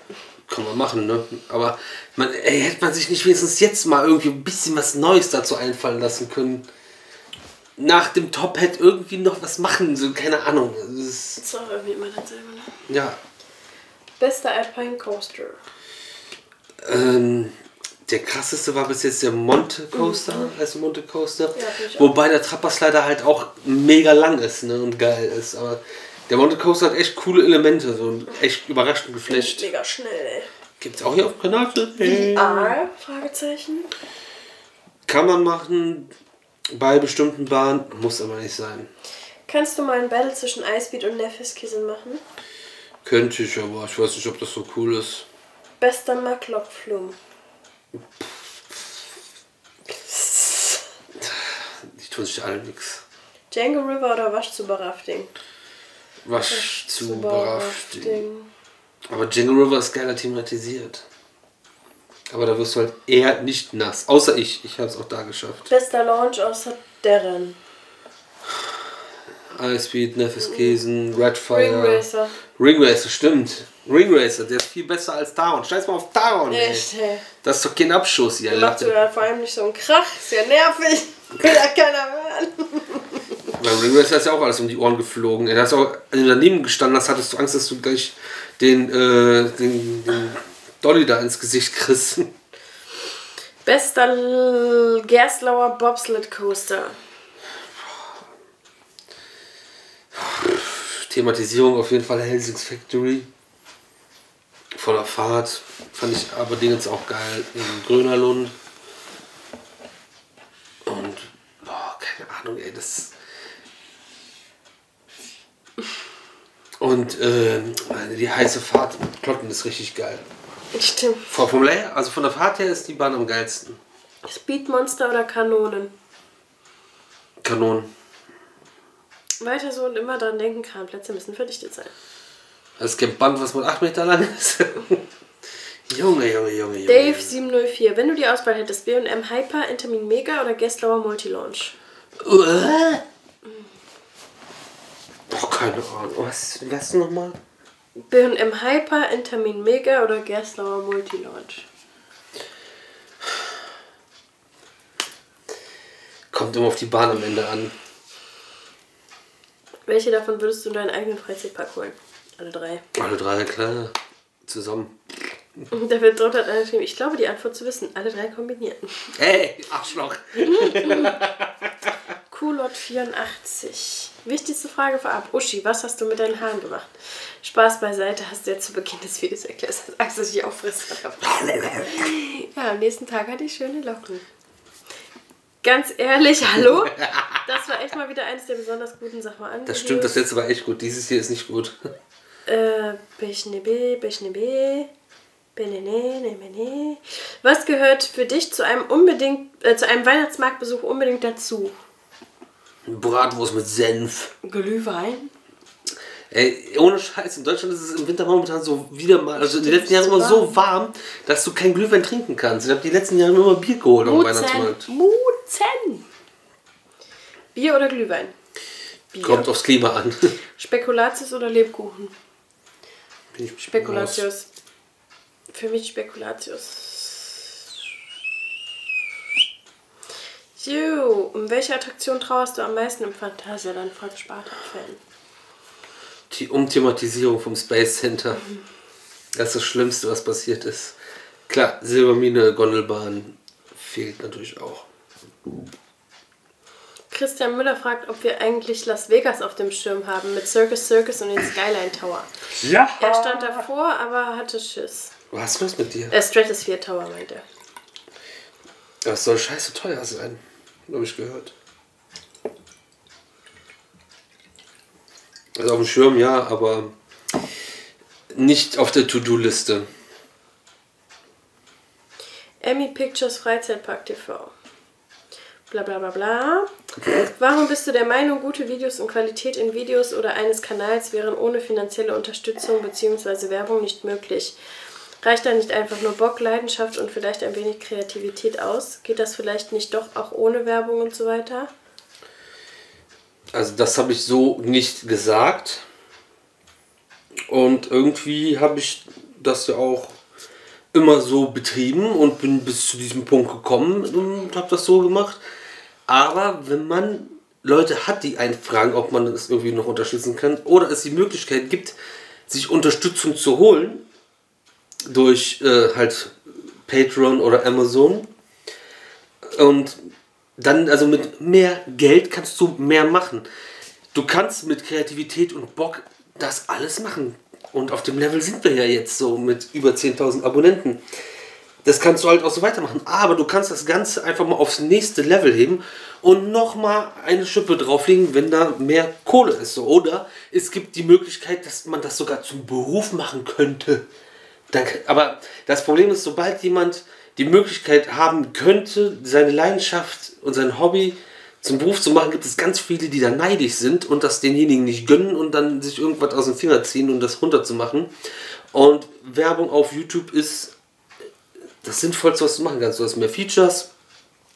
Kann man machen, ne? Aber man, ey, hätte man sich nicht wenigstens jetzt mal irgendwie ein bisschen was Neues dazu einfallen lassen können. Nach dem Top hätte irgendwie noch was machen, so keine Ahnung. Das ist, Das ist auch irgendwie immer dasselbe, ne? ja, Bester Alpine Coaster. Ähm, der krasseste war bis jetzt der Monte Coaster, Monte Coaster. Mhm. Ja, finde ich auch. Wobei der Trapperslider halt auch mega lang ist ne, und geil ist. Aber der Monte Coaster hat echt coole Elemente, so und echt überraschend geflasht. Mega schnell, ey. Gibt's auch hier auf Kanal. VR? Fragezeichen. Kann man machen bei bestimmten Bahnen, muss aber nicht sein. Kannst du mal ein Battle zwischen Icebeat und Neffiskissen machen? Könnte ich, aber ich weiß nicht, ob das so cool ist. Bester Macklock-Flum. Die tun sich alle nix. Django River oder Waschzuber-Rafting? Was zu. Waschzuber-Rafting. Aber Django River ist geiler thematisiert. Aber da wirst du halt eher nicht nass. Außer ich. Ich habe es auch da geschafft. Bester Launch außer Darren. Icebeat, Neffiskesen, Redfire. Ring Racer. Ring Racer, stimmt. Ring Racer, der ist viel besser als Down. Scheiß mal auf ey. Echt, ey. Das ist doch kein Abschuss hier. Macht sogar vor allem nicht so einen Krach. Ist ja nervig. Will ja keiner hören. Beim Ring Racer ist ja auch alles um die Ohren geflogen. Hast du auch, daneben gestanden hast, hattest du Angst, dass du gleich den, äh, den, den Dolly da ins Gesicht kriegst. Bester L Gerstlauer Bobsled Coaster. Thematisierung auf jeden Fall Helsings Factory. Voller Fahrt. Fand ich aber den jetzt auch geil. In Grönerlund. Und, boah, keine Ahnung, ey, das. Und äh, die heiße Fahrt mit Plotten ist richtig geil. Stimmt. Vom vom Layer, also von der Fahrt her ist die Bahn am geilsten. Speedmonster oder Kanonen? Kanonen. Weiter so und immer dran denken, Kranplätze müssen verdichtet sein. Das Band, was mal 8 Meter lang ist. Junge, Junge, Junge, Junge. Dave 704. Wenn du die Auswahl hättest, B&M Hyper, Intermin Mega oder Gerstlauer Multilaunch? Keine Ahnung. Was, was nochmal? B&M Hyper, Intermin Mega oder Gerstlauer Multilaunch? Kommt immer auf die Bahn am Ende an. Welche davon würdest du in deinen eigenen Freizeitpark holen? Alle drei. Alle drei, klar. Zusammen. Da wird dort hat einer geschrieben, ich glaube die Antwort zu wissen. Alle drei kombiniert. Ey, Arschloch. Kulot 84. Wichtigste Frage vorab. Uschi, was hast du mit deinen Haaren gemacht? Spaß beiseite, hast du ja zu Beginn des Videos erklärt. Hast Angst, dass ich auffrisse. ja, am nächsten Tag hatte ich schöne Locken. Ganz ehrlich, hallo? Das war echt mal wieder eines der besonders guten Sachen an. Das stimmt, das letzte war echt gut. Dieses hier ist nicht gut. Äh, Beschnebe, Beschnebe, Benene, Nemene. Was gehört für dich zu einem unbedingt, äh, zu einem Weihnachtsmarktbesuch unbedingt dazu? Bratwurst mit Senf. Glühwein? Ey, ohne Scheiß, in Deutschland ist es im Winter momentan so wieder mal, also in den letzten Jahren immer so warm, dass du kein Glühwein trinken kannst. Ich habe die letzten Jahre immer Bier geholt am Weihnachtsmarkt. Muzen. Bier oder Glühwein? Bier. Kommt aufs Klima an. Spekulatius oder Lebkuchen? Spekulatius. Für mich Spekulatius. Jo, um welche Attraktion trauerst du am meisten im Phantasialand fragt Sparta-Fan? Die Umthematisierung vom Space Center. Das ist das Schlimmste, was passiert ist. Klar, Silbermine, Gondelbahn fehlt natürlich auch. Christian Müller fragt, ob wir eigentlich Las Vegas auf dem Schirm haben mit Circus Circus und den Skyline Tower. Ja. Er stand davor, aber hatte Schiss. Was ist los mit dir? Äh, Stratosphere Tower meint er. Das soll scheiße teuer sein. Habe ich gehört. Also auf dem Schirm ja, aber nicht auf der To-Do-Liste. Emmy Pictures Freizeitpark TV. Bla bla bla bla. Warum bist du der Meinung, gute Videos und Qualität in Videos oder eines Kanals wären ohne finanzielle Unterstützung bzw. Werbung nicht möglich? Reicht da nicht einfach nur Bock, Leidenschaft und vielleicht ein wenig Kreativität aus? Geht das vielleicht nicht doch auch ohne Werbung und so weiter? Also das habe ich so nicht gesagt. Und irgendwie habe ich das ja auch immer so betrieben und bin bis zu diesem Punkt gekommen und habe das so gemacht. Aber wenn man Leute hat, die einen fragen, ob man das irgendwie noch unterstützen kann, oder es die Möglichkeit gibt, sich Unterstützung zu holen, durch äh, halt Patreon oder Amazon. Und dann, also mit mehr Geld kannst du mehr machen. Du kannst mit Kreativität und Bock das alles machen. Und auf dem Level sind wir ja jetzt so mit über 10.000 Abonnenten. Das kannst du halt auch so weitermachen. Aber du kannst das Ganze einfach mal aufs nächste Level heben und nochmal eine Schippe drauflegen, wenn da mehr Kohle ist. Oder es gibt die Möglichkeit, dass man das sogar zum Beruf machen könnte. Danke. Aber das Problem ist, sobald jemand die Möglichkeit haben könnte, seine Leidenschaft und sein Hobby zum Beruf zu machen, gibt es ganz viele, die da neidisch sind und das denjenigen nicht gönnen und dann sich irgendwas aus dem Finger ziehen und das runterzumachen. Und Werbung auf YouTube ist das Sinnvollste, was du machen kannst. Du hast mehr Features,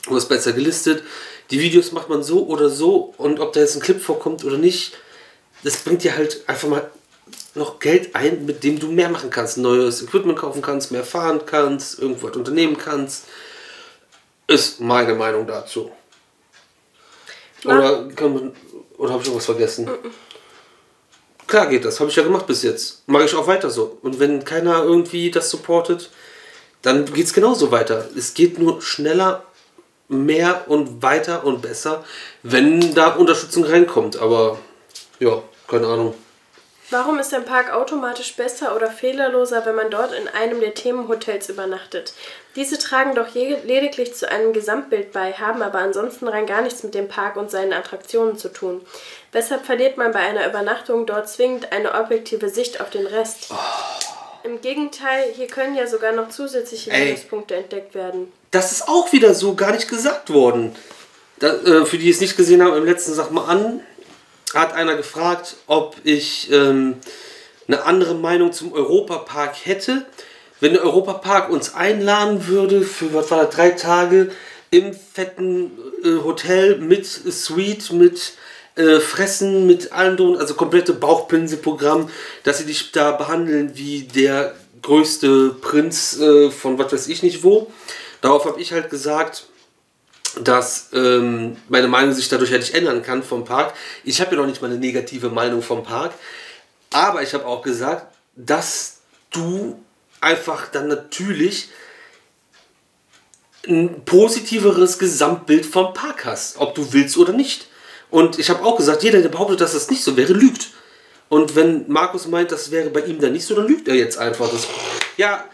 du hast besser gelistet. Die Videos macht man so oder so und ob da jetzt ein Clip vorkommt oder nicht, das bringt dir halt einfach mal noch Geld ein, mit dem du mehr machen kannst. Neues Equipment kaufen kannst, mehr fahren kannst, irgendwas unternehmen kannst. Ist meine Meinung dazu. Oder, oder habe ich irgendwas vergessen? Klar geht das, habe ich ja gemacht bis jetzt. Mache ich auch weiter so. Und wenn keiner irgendwie das supportet, dann geht es genauso weiter. Es geht nur schneller, mehr und weiter und besser, wenn da Unterstützung reinkommt. Aber ja, keine Ahnung. Warum ist ein Park automatisch besser oder fehlerloser, wenn man dort in einem der Themenhotels übernachtet? Diese tragen doch lediglich zu einem Gesamtbild bei, haben aber ansonsten rein gar nichts mit dem Park und seinen Attraktionen zu tun. Weshalb verliert man bei einer Übernachtung dort zwingend eine objektive Sicht auf den Rest? Oh. Im Gegenteil, hier können ja sogar noch zusätzliche Minuspunkte entdeckt werden. Das ist auch wieder so gar nicht gesagt worden. Da, äh, für die es nicht gesehen haben, im letzten Sag mal an, hat einer gefragt, ob ich ähm, eine andere Meinung zum Europapark hätte. Wenn der Europapark uns einladen würde für, was war das, drei Tage im fetten äh, Hotel mit Suite, mit äh, Fressen, mit allem drin, also komplette Bauchpinselprogramm, dass sie dich da behandeln wie der größte Prinz äh, von was weiß ich nicht wo. Darauf habe ich halt gesagt, dass ähm, meine Meinung sich dadurch ja nicht ändern kann vom Park. Ich habe ja noch nicht mal eine negative Meinung vom Park. Aber ich habe auch gesagt, dass du einfach dann natürlich ein positiveres Gesamtbild vom Park hast, ob du willst oder nicht. Und ich habe auch gesagt, jeder, der behauptet, dass das nicht so wäre, lügt. Und wenn Markus meint, das wäre bei ihm dann nicht so, dann lügt er jetzt einfach. Das, ja,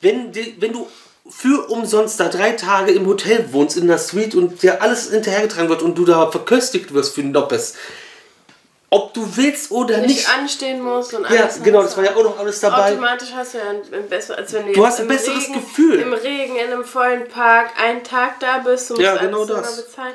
wenn, wenn du für umsonst da drei Tage im Hotel wohnst, in der Suite und dir alles hinterhergetragen wird und du da verköstigt wirst für den Doppes. Ob du willst oder nicht. Nicht anstehen musst und alles. Ja, genau, das war ja auch noch alles dabei. Automatisch hast du ja ein, ein besser, als wenn du, du hast ein besseres Regen, Gefühl. Im Regen, in einem vollen Park, einen Tag da bist, und musst ja, genau alles das. bezahlen.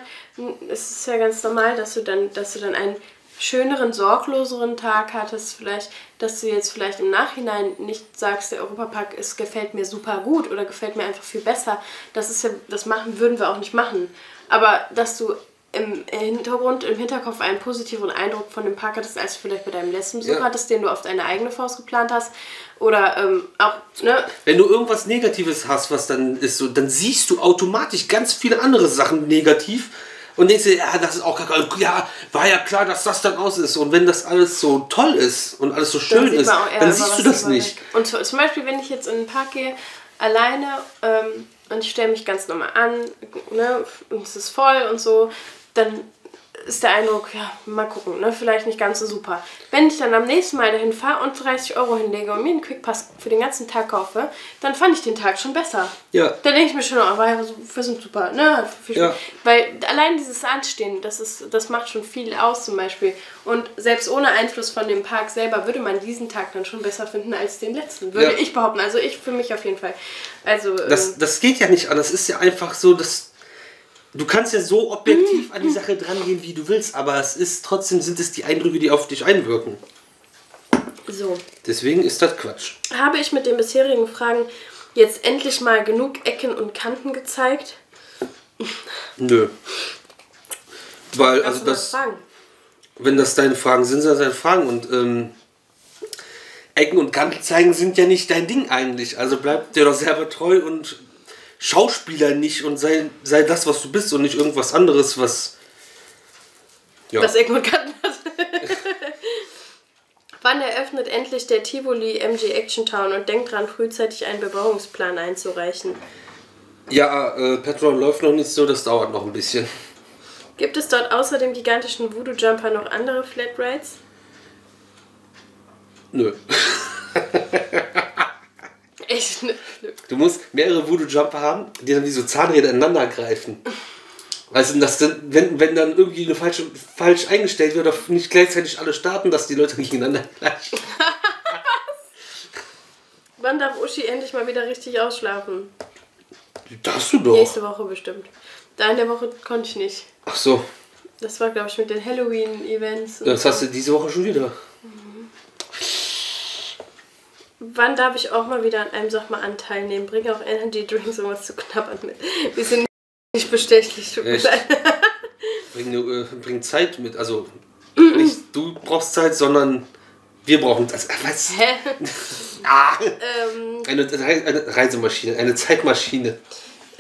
Es ist ja ganz normal, dass du dann, dass du dann einen schöneren, sorgloseren Tag hattest, vielleicht, dass du jetzt vielleicht im Nachhinein nicht sagst, der Europapark ist, gefällt mir super gut oder gefällt mir einfach viel besser. Das ist ja, das machen, würden wir auch nicht machen. Aber dass du im Hintergrund, im Hinterkopf einen positiveren Eindruck von dem Park hattest, als du vielleicht bei deinem letzten Besuch ja. hattest, den du auf deine eigene Faust geplant hast. Oder ähm, auch, ne? Wenn du irgendwas Negatives hast, was dann ist so, dann siehst du automatisch ganz viele andere Sachen negativ und denkst dir, ja, das ist auch kacke. Ja, war ja klar, dass das dann aus ist. Und wenn das alles so toll ist und alles so schön ist, dann siehst du das nicht. Weg. Und zum Beispiel, wenn ich jetzt in den Park gehe, alleine ähm, und ich stelle mich ganz normal an, ne, und es ist voll und so, dann ist der Eindruck, ja, mal gucken, ne, vielleicht nicht ganz so super. Wenn ich dann am nächsten Mal dahin fahre und 30 Euro hinlege und mir einen Quickpass für den ganzen Tag kaufe, dann fand ich den Tag schon besser. Ja. Dann denke ich mir schon, oh, war ja, wir sind super, ne, ja. Weil allein dieses Anstehen, das, ist, das macht schon viel aus zum Beispiel. Und selbst ohne Einfluss von dem Park selber würde man diesen Tag dann schon besser finden als den letzten, würde ja. ich behaupten. Also ich für mich auf jeden Fall. Also, das, ähm, das geht ja nicht anders. Es ist ja einfach so, dass Du kannst ja so objektiv mhm. an die Sache drangehen, wie du willst, aber es ist trotzdem sind es die Eindrücke, die auf dich einwirken. So, Deswegen ist das Quatsch. habe ich mit den bisherigen Fragen jetzt endlich mal genug Ecken und Kanten gezeigt? Nö. Weil, also das, fragen? wenn das deine Fragen sind, sind das deine Fragen. Und ähm, Ecken und Kanten zeigen sind ja nicht dein Ding eigentlich. Also bleib dir doch selber treu und Schauspieler nicht und sei, sei das, was du bist und nicht irgendwas anderes, was. Ja. Und Kanten hat. Wann eröffnet endlich der Tivoli MG Action Town und denkt dran, frühzeitig einen Bebauungsplan einzureichen? Ja, äh, Petrol läuft noch nicht so, das dauert noch ein bisschen. Gibt es dort außer dem gigantischen Voodoo Jumper noch andere Flatrides? Nö. Echt? ne- Du musst mehrere Voodoo Jumper haben, die dann wie so Zahnräder ineinander greifen. Also, dass dann, wenn, wenn dann irgendwie eine falsche, falsch eingestellt wird, oder nicht gleichzeitig alle starten, dass die Leute gegeneinander klatschen. Wann darf Uschi endlich mal wieder richtig ausschlafen? Darfst du doch. Nächste Woche bestimmt. Da in der Woche konnte ich nicht. Ach so, Das war, glaube ich, mit den Halloween-Events. das so. hast du diese Woche schon wieder. Wann darf ich auch mal wieder an einem an teilnehmen? Bring auch Energy Drinks und was zu knabbern mit. Wir sind nicht bestechlich, tut mir Echt? leid. Bring, äh, bring Zeit mit. Also, nicht du brauchst Zeit, sondern wir brauchen das. Was? Hä? Ah, ähm, eine, eine Reisemaschine, eine Zeitmaschine.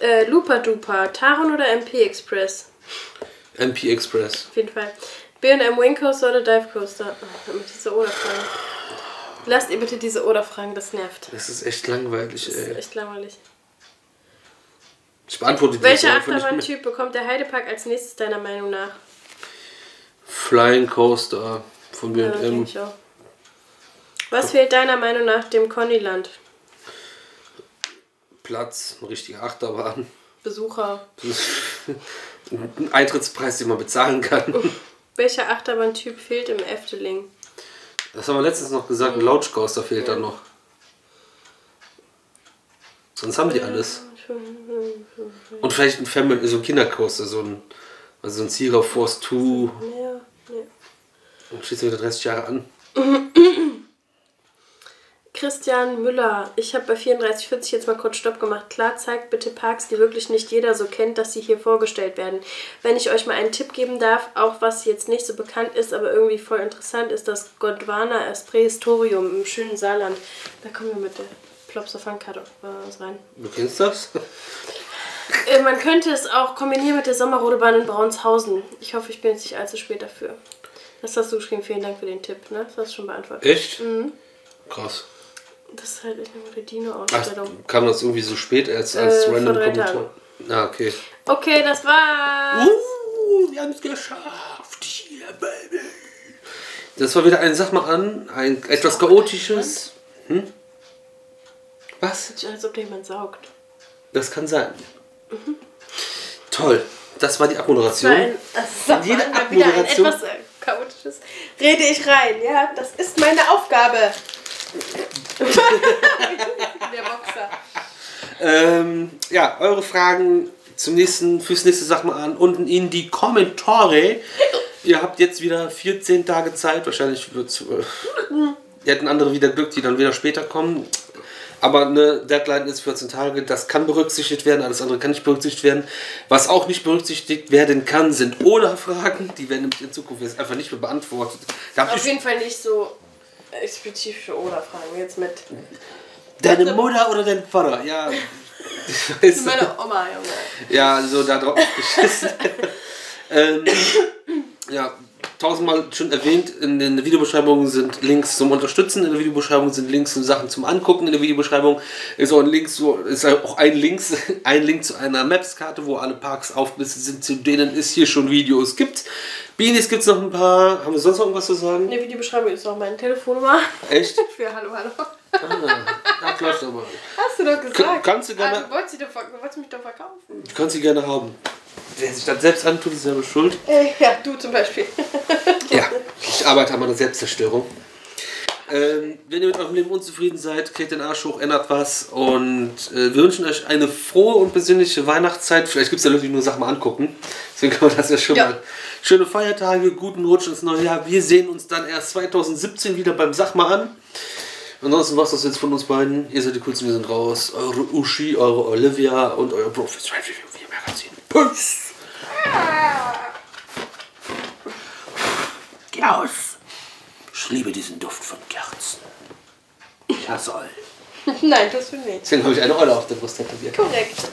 äh, Lupa Dupa, Taron oder MP Express? MP Express. Auf jeden Fall. B&M Wing Coaster oder Dive Coaster? Oh, mit diese Oder-Fragen. Lasst ihr bitte diese Oder-Fragen, das nervt. Das ist echt langweilig, Das ist ey. echt langweilig. Ich beantworte die Welcher. Achterbahntyp bekommt der Heidepark als nächstes deiner Meinung nach? Flying Coaster von Ja, denke B&M. ich auch. Was fehlt deiner Meinung nach dem Connyland? Platz, eine richtige Achterbahn. Besucher. Ein Eintrittspreis, den man bezahlen kann. Welcher Achterbahntyp fehlt im Efteling? Das haben wir letztens noch gesagt, ein Lounge Coaster fehlt da noch. Sonst haben die alles. Und vielleicht ein Family, so ein Kindercoaster, so ein, also so ein Sierra Force 2. Ja, ja. Und schließt wieder 30 Jahre an. Christian Müller, ich habe bei 3440 jetzt mal kurz Stopp gemacht. Klar, zeigt bitte Parks, die wirklich nicht jeder so kennt, dass sie hier vorgestellt werden. Wenn ich euch mal einen Tipp geben darf, auch was jetzt nicht so bekannt ist, aber irgendwie voll interessant, ist das Gondwana Prähistorium im schönen Saarland. Da kommen wir mit der Plops auf Handkarte äh, rein. Du kennst das? Äh, man könnte es auch kombinieren mit der Sommerrodebahn in Braunshausen. Ich hoffe, ich bin jetzt nicht allzu spät dafür. Das hast du geschrieben. Vielen Dank für den Tipp. Ne? Das hast du schon beantwortet. Echt? Mhm. Krass. Das ist halt echt eine gute Dino-Ausstellung. kam das irgendwie so spät als, als Äh, random Kommentar? Ah, okay. Okay, das war's. Uh, wir haben es geschafft. Yeah, baby. Das war wieder ein, sag mal an, ein etwas chaotisches. Hm? Was? Als ob jemand saugt. Das kann sein. Toll. Das war die Abmoderation. Nein, das ist jede mal wieder ein Abmoderation- etwas äh, chaotisches. Rede ich rein, ja? Das ist meine Aufgabe. Der Boxer. Ähm, ja, eure Fragen zum nächsten, fürs nächste Sag mal an unten in die Kommentare. Ihr habt jetzt wieder 14 Tage Zeit. Wahrscheinlich wird es. Äh, ihr hätten andere wieder Glück, die dann wieder später kommen. Aber eine Deadline ist 14 Tage. Das kann berücksichtigt werden. Alles andere kann nicht berücksichtigt werden. Was auch nicht berücksichtigt werden kann, sind Oder-Fragen. Die werden nämlich in Zukunft jetzt einfach nicht mehr beantwortet. Auf jeden Fall nicht so spezifische Oder-Fragen jetzt mit. deine Mutter oder dein Vater? Ja. Ich weiß. Meine Oma, Junge. Ja, so da drauf geschissen. ähm, ja, tausendmal schon erwähnt, in den Videobeschreibungen sind Links zum Unterstützen, in der Videobeschreibung sind Links zu Sachen zum Angucken, in der Videobeschreibung ist auch ein Link, zu, ist auch ein, Links, ein Link zu einer Maps-Karte, wo alle Parks aufgelistet sind, zu denen es hier schon Videos gibt. Beanies gibt es noch ein paar. Haben wir sonst noch irgendwas zu sagen? In der Videobeschreibung ist auch meine Telefonnummer. Echt? Für Hallo, Hallo. Ah, das läuft aber. Hast du doch gesagt. kannst du gerne- du wolltest, sie doch, du wolltest mich doch verkaufen. Du kannst sie gerne haben. Wer sich das selbst antut, ist selber schuld. Äh, ja, du zum Beispiel. Ja, ich arbeite an meiner Selbstzerstörung. Ähm, wenn ihr mit eurem Leben unzufrieden seid, kriegt den Arsch hoch, ändert was und äh, wir wünschen euch eine frohe und besinnliche Weihnachtszeit. Vielleicht gibt es ja Leute, die nur Sachen mal angucken. Deswegen kann man das ja schon, Ja. Mal, Schöne Feiertage, guten Rutsch ins neue Jahr. Wir sehen uns dann erst 2017 wieder beim Sag mal an. Ansonsten war es das jetzt von uns beiden. Ihr seid die coolsten, wir sind raus. Eure Uschi, eure Olivia und euer Professional Review Magazin. Peace! Klaus, ich liebe diesen Duft von Kerzen. Ich hasse Eul. Nein, das finde ich nicht. Deswegen habe ich eine Eule auf der Brust tätowiert. Korrekt.